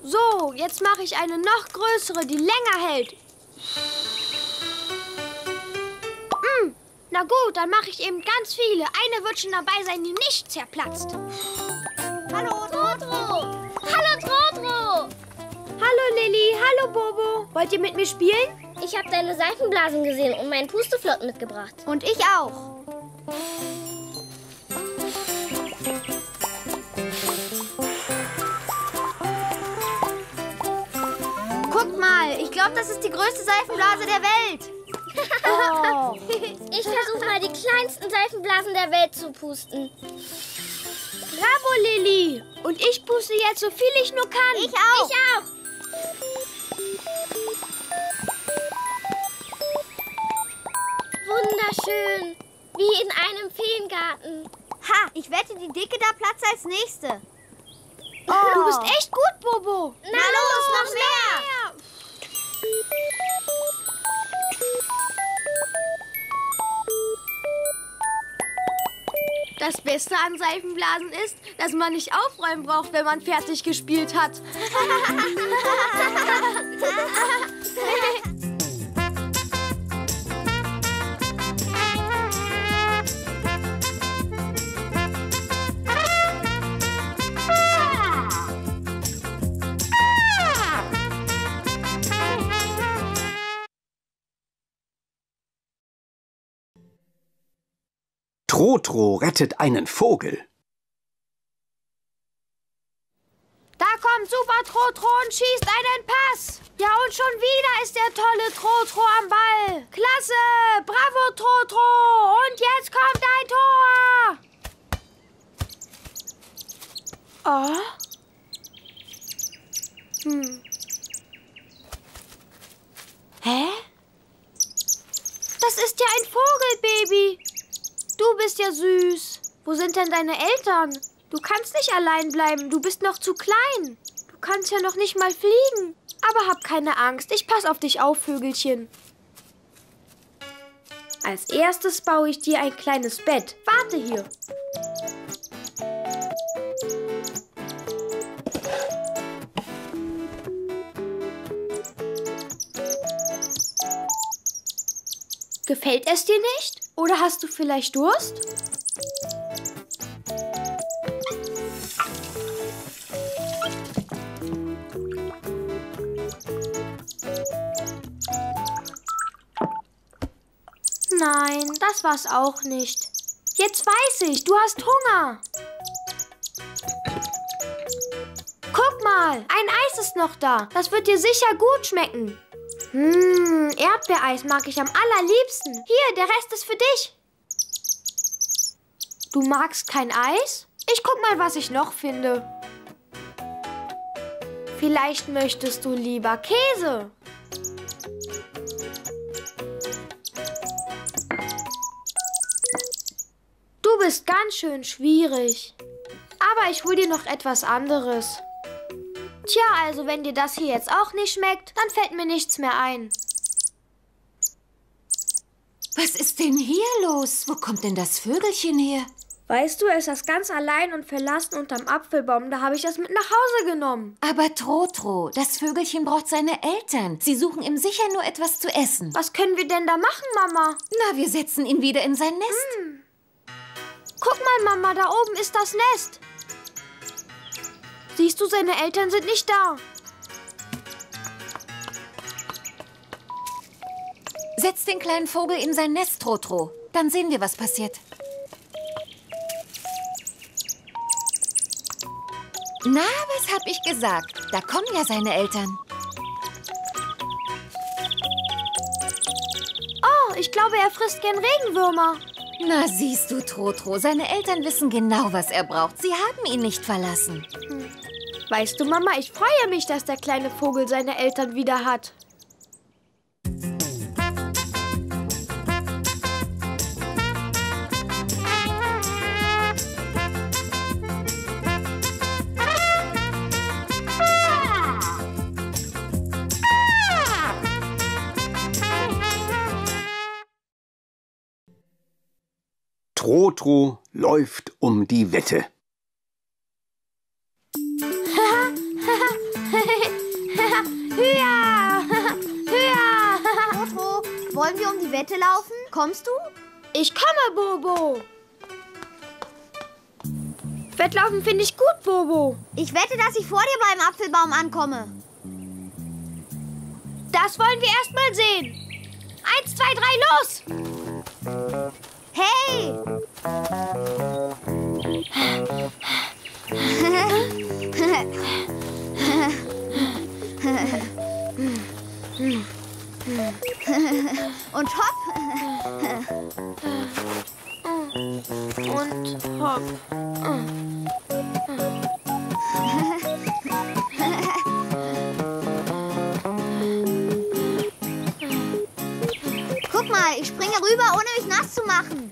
so, jetzt mache ich eine noch größere, die länger hält. Hm, na gut, dann mache ich eben ganz viele. Eine wird schon dabei sein, die nicht zerplatzt. Hallo, Trotro! Hallo, Trotro! Hallo Lilly, hallo Bobo. Wollt ihr mit mir spielen? Ich habe deine Seifenblasen gesehen und meinen Pusteflott mitgebracht. Und ich auch. Glaube, das ist die größte Seifenblase der Welt. Oh. Ich versuche mal die kleinsten Seifenblasen der Welt zu pusten. Bravo, Lilly. Und ich puste jetzt so viel ich nur kann. Ich auch. Ich auch. Wunderschön. Wie in einem Feengarten. Ha, ich wette, die Dicke da platzt als nächste. Du bist echt gut, Bobo. Na, los, noch mehr. Das Beste an Seifenblasen ist, dass man nicht aufräumen braucht, wenn man fertig gespielt hat. Trotro rettet einen Vogel. Da kommt Super Trotro und schießt einen Pass. Ja, und schon wieder ist der tolle Trotro am Ball. Klasse! Bravo, Trotro! Und jetzt kommt ein Tor! Oh? Hm. Hä? Das ist ja ein Vogelbaby. Du bist ja süß. Wo sind denn deine Eltern? Du kannst nicht allein bleiben. Du bist noch zu klein. Du kannst ja noch nicht mal fliegen. Aber hab keine Angst. Ich pass auf dich auf, Vögelchen. Als erstes baue ich dir ein kleines Bett. Warte hier. Gefällt es dir nicht? Oder hast du vielleicht Durst? Nein, das war's auch nicht. Jetzt weiß ich, du hast Hunger. Guck mal, ein Eis ist noch da. Das wird dir sicher gut schmecken. Hm, Erdbeereis mag ich am allerliebsten. Hier, der Rest ist für dich. Du magst kein Eis? Ich guck mal, was ich noch finde. Vielleicht möchtest du lieber Käse. Du bist ganz schön schwierig. Aber ich hol dir noch etwas anderes. Tja, also wenn dir das hier jetzt auch nicht schmeckt, dann fällt mir nichts mehr ein. Was ist denn hier los? Wo kommt denn das Vögelchen her? Weißt du, es ist ganz allein und verlassen unterm Apfelbaum. Da habe ich das mit nach Hause genommen. Aber Trotro, das Vögelchen braucht seine Eltern. Sie suchen ihm sicher nur etwas zu essen. Was können wir denn da machen, Mama? Na, wir setzen ihn wieder in sein Nest. Guck mal, Mama, da oben ist das Nest. Siehst du, seine Eltern sind nicht da. Setz den kleinen Vogel in sein Nest, Trotro. Dann sehen wir, was passiert. Na, was hab ich gesagt? Da kommen ja seine Eltern. Oh, ich glaube, er frisst gern Regenwürmer. Na, siehst du, Trotro, seine Eltern wissen genau, was er braucht. Sie haben ihn nicht verlassen. Weißt du, Mama, ich freue mich, dass der kleine Vogel seine Eltern wieder hat. Trotro läuft um die Wette. Wollen wir um die Wette laufen? Kommst du? Ich komme, Bobo. Wettlaufen finde ich gut, Bobo. Ich wette, dass ich vor dir beim Apfelbaum ankomme. Das wollen wir erst mal sehen. Eins, zwei, drei, los! Hey! Und hopp! Und hopp. Guck mal, ich springe rüber, ohne mich nass zu machen.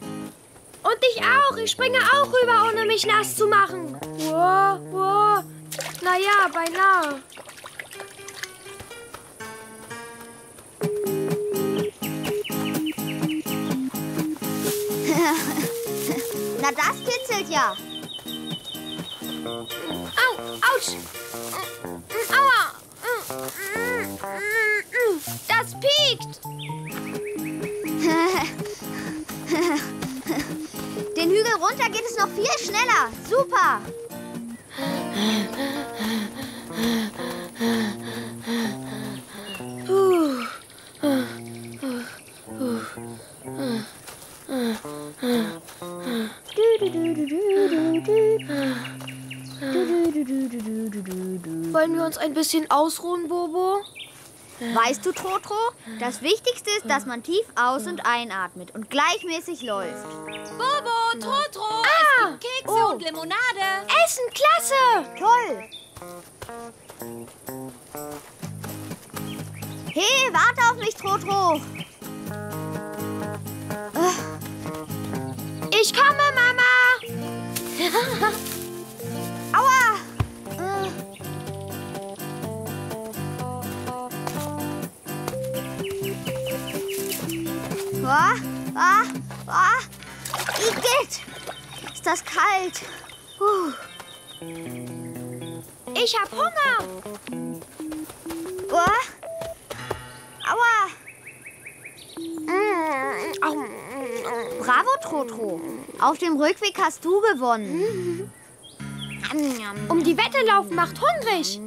Und ich auch. Ich springe auch rüber, ohne mich nass zu machen. Wow, wow. Naja, beinahe. Na, das kitzelt ja. Au, ouch. Aua. Das piekt. Den Hügel runter geht es noch viel schneller. Super. Wollen wir uns ein bisschen ausruhen, Bobo? Weißt du, Trotro, das Wichtigste ist, dass man tief aus- und einatmet und gleichmäßig läuft. Bobo, Trotro, Ah! es gibt Kekse und Limonade. Essen, klasse! Toll. Hey, warte auf mich, Trotro. Ich komme, Mama! Aua. Ah, ah, ah. Igitt. Ist das kalt. Puh. Ich hab Hunger! Oh. Aua. Bravo, Trotro. Auf dem Rückweg hast du gewonnen. Um die Wette laufen macht hungrig.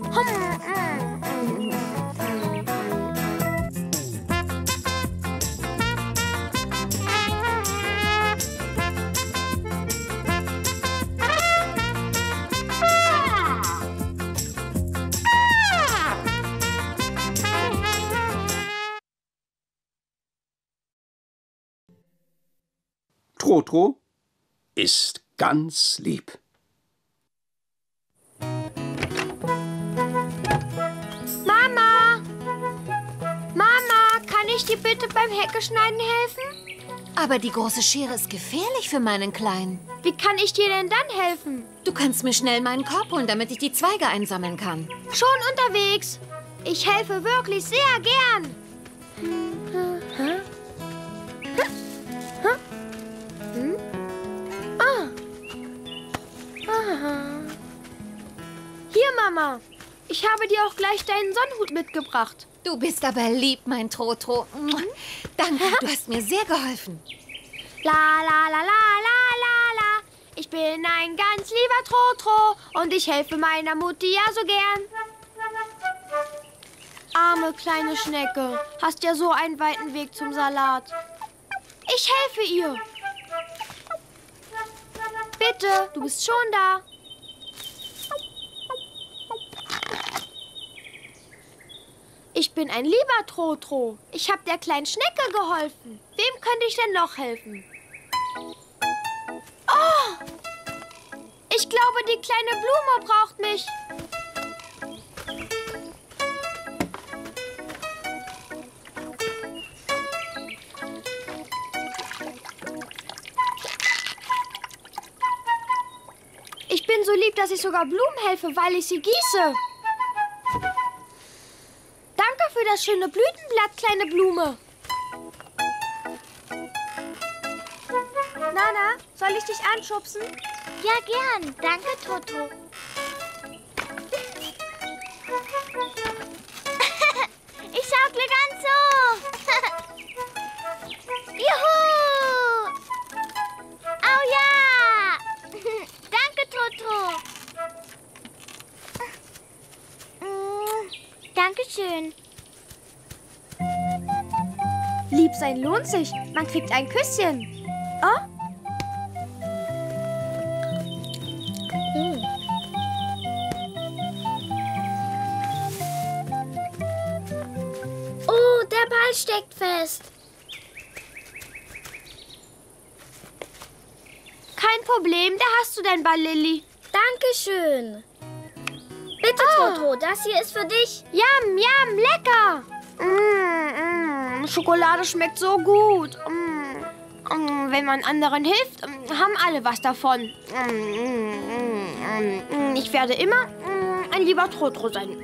Trotro ist ganz lieb. Mama! Mama, kann ich dir bitte beim Heckeschneiden helfen? Aber die große Schere ist gefährlich für meinen Kleinen. Wie kann ich dir denn dann helfen? Du kannst mir schnell meinen Korb holen, damit ich die Zweige einsammeln kann. Schon unterwegs. Ich helfe wirklich sehr gern. Mama. Ich habe dir auch gleich deinen Sonnenhut mitgebracht. Du bist aber lieb, mein Trotro. Danke, du hast mir sehr geholfen. La la la la la la la. Ich bin ein ganz lieber Trotro und ich helfe meiner Mutti ja so gern. Arme kleine Schnecke, hast ja so einen weiten Weg zum Salat. Ich helfe ihr. Bitte, du bist schon da. Ich bin ein lieber Trotro. Ich habe der kleinen Schnecke geholfen. Wem könnte ich denn noch helfen? Oh! Ich glaube, die kleine Blume braucht mich. So lieb, dass ich sogar Blumen helfe, weil ich sie gieße. Danke für das schöne Blütenblatt, kleine Blume. Nana, soll ich dich anschubsen? Ja, gern. Danke, Toto. Danke, Toto. Mm, Dankeschön. Lieb sein lohnt sich. Man kriegt ein Küsschen. Oh? Oh, der Ball steckt fest. Kein Problem, da hast du dein Ball, Lilly. Dankeschön. Bitte, Toto, das hier ist für dich. Yam, yam, lecker. Mm, mm, Schokolade schmeckt so gut. Mm, mm, wenn man anderen hilft, mm, haben alle was davon. Mm, Ich werde immer mm, ein lieber Trotro sein.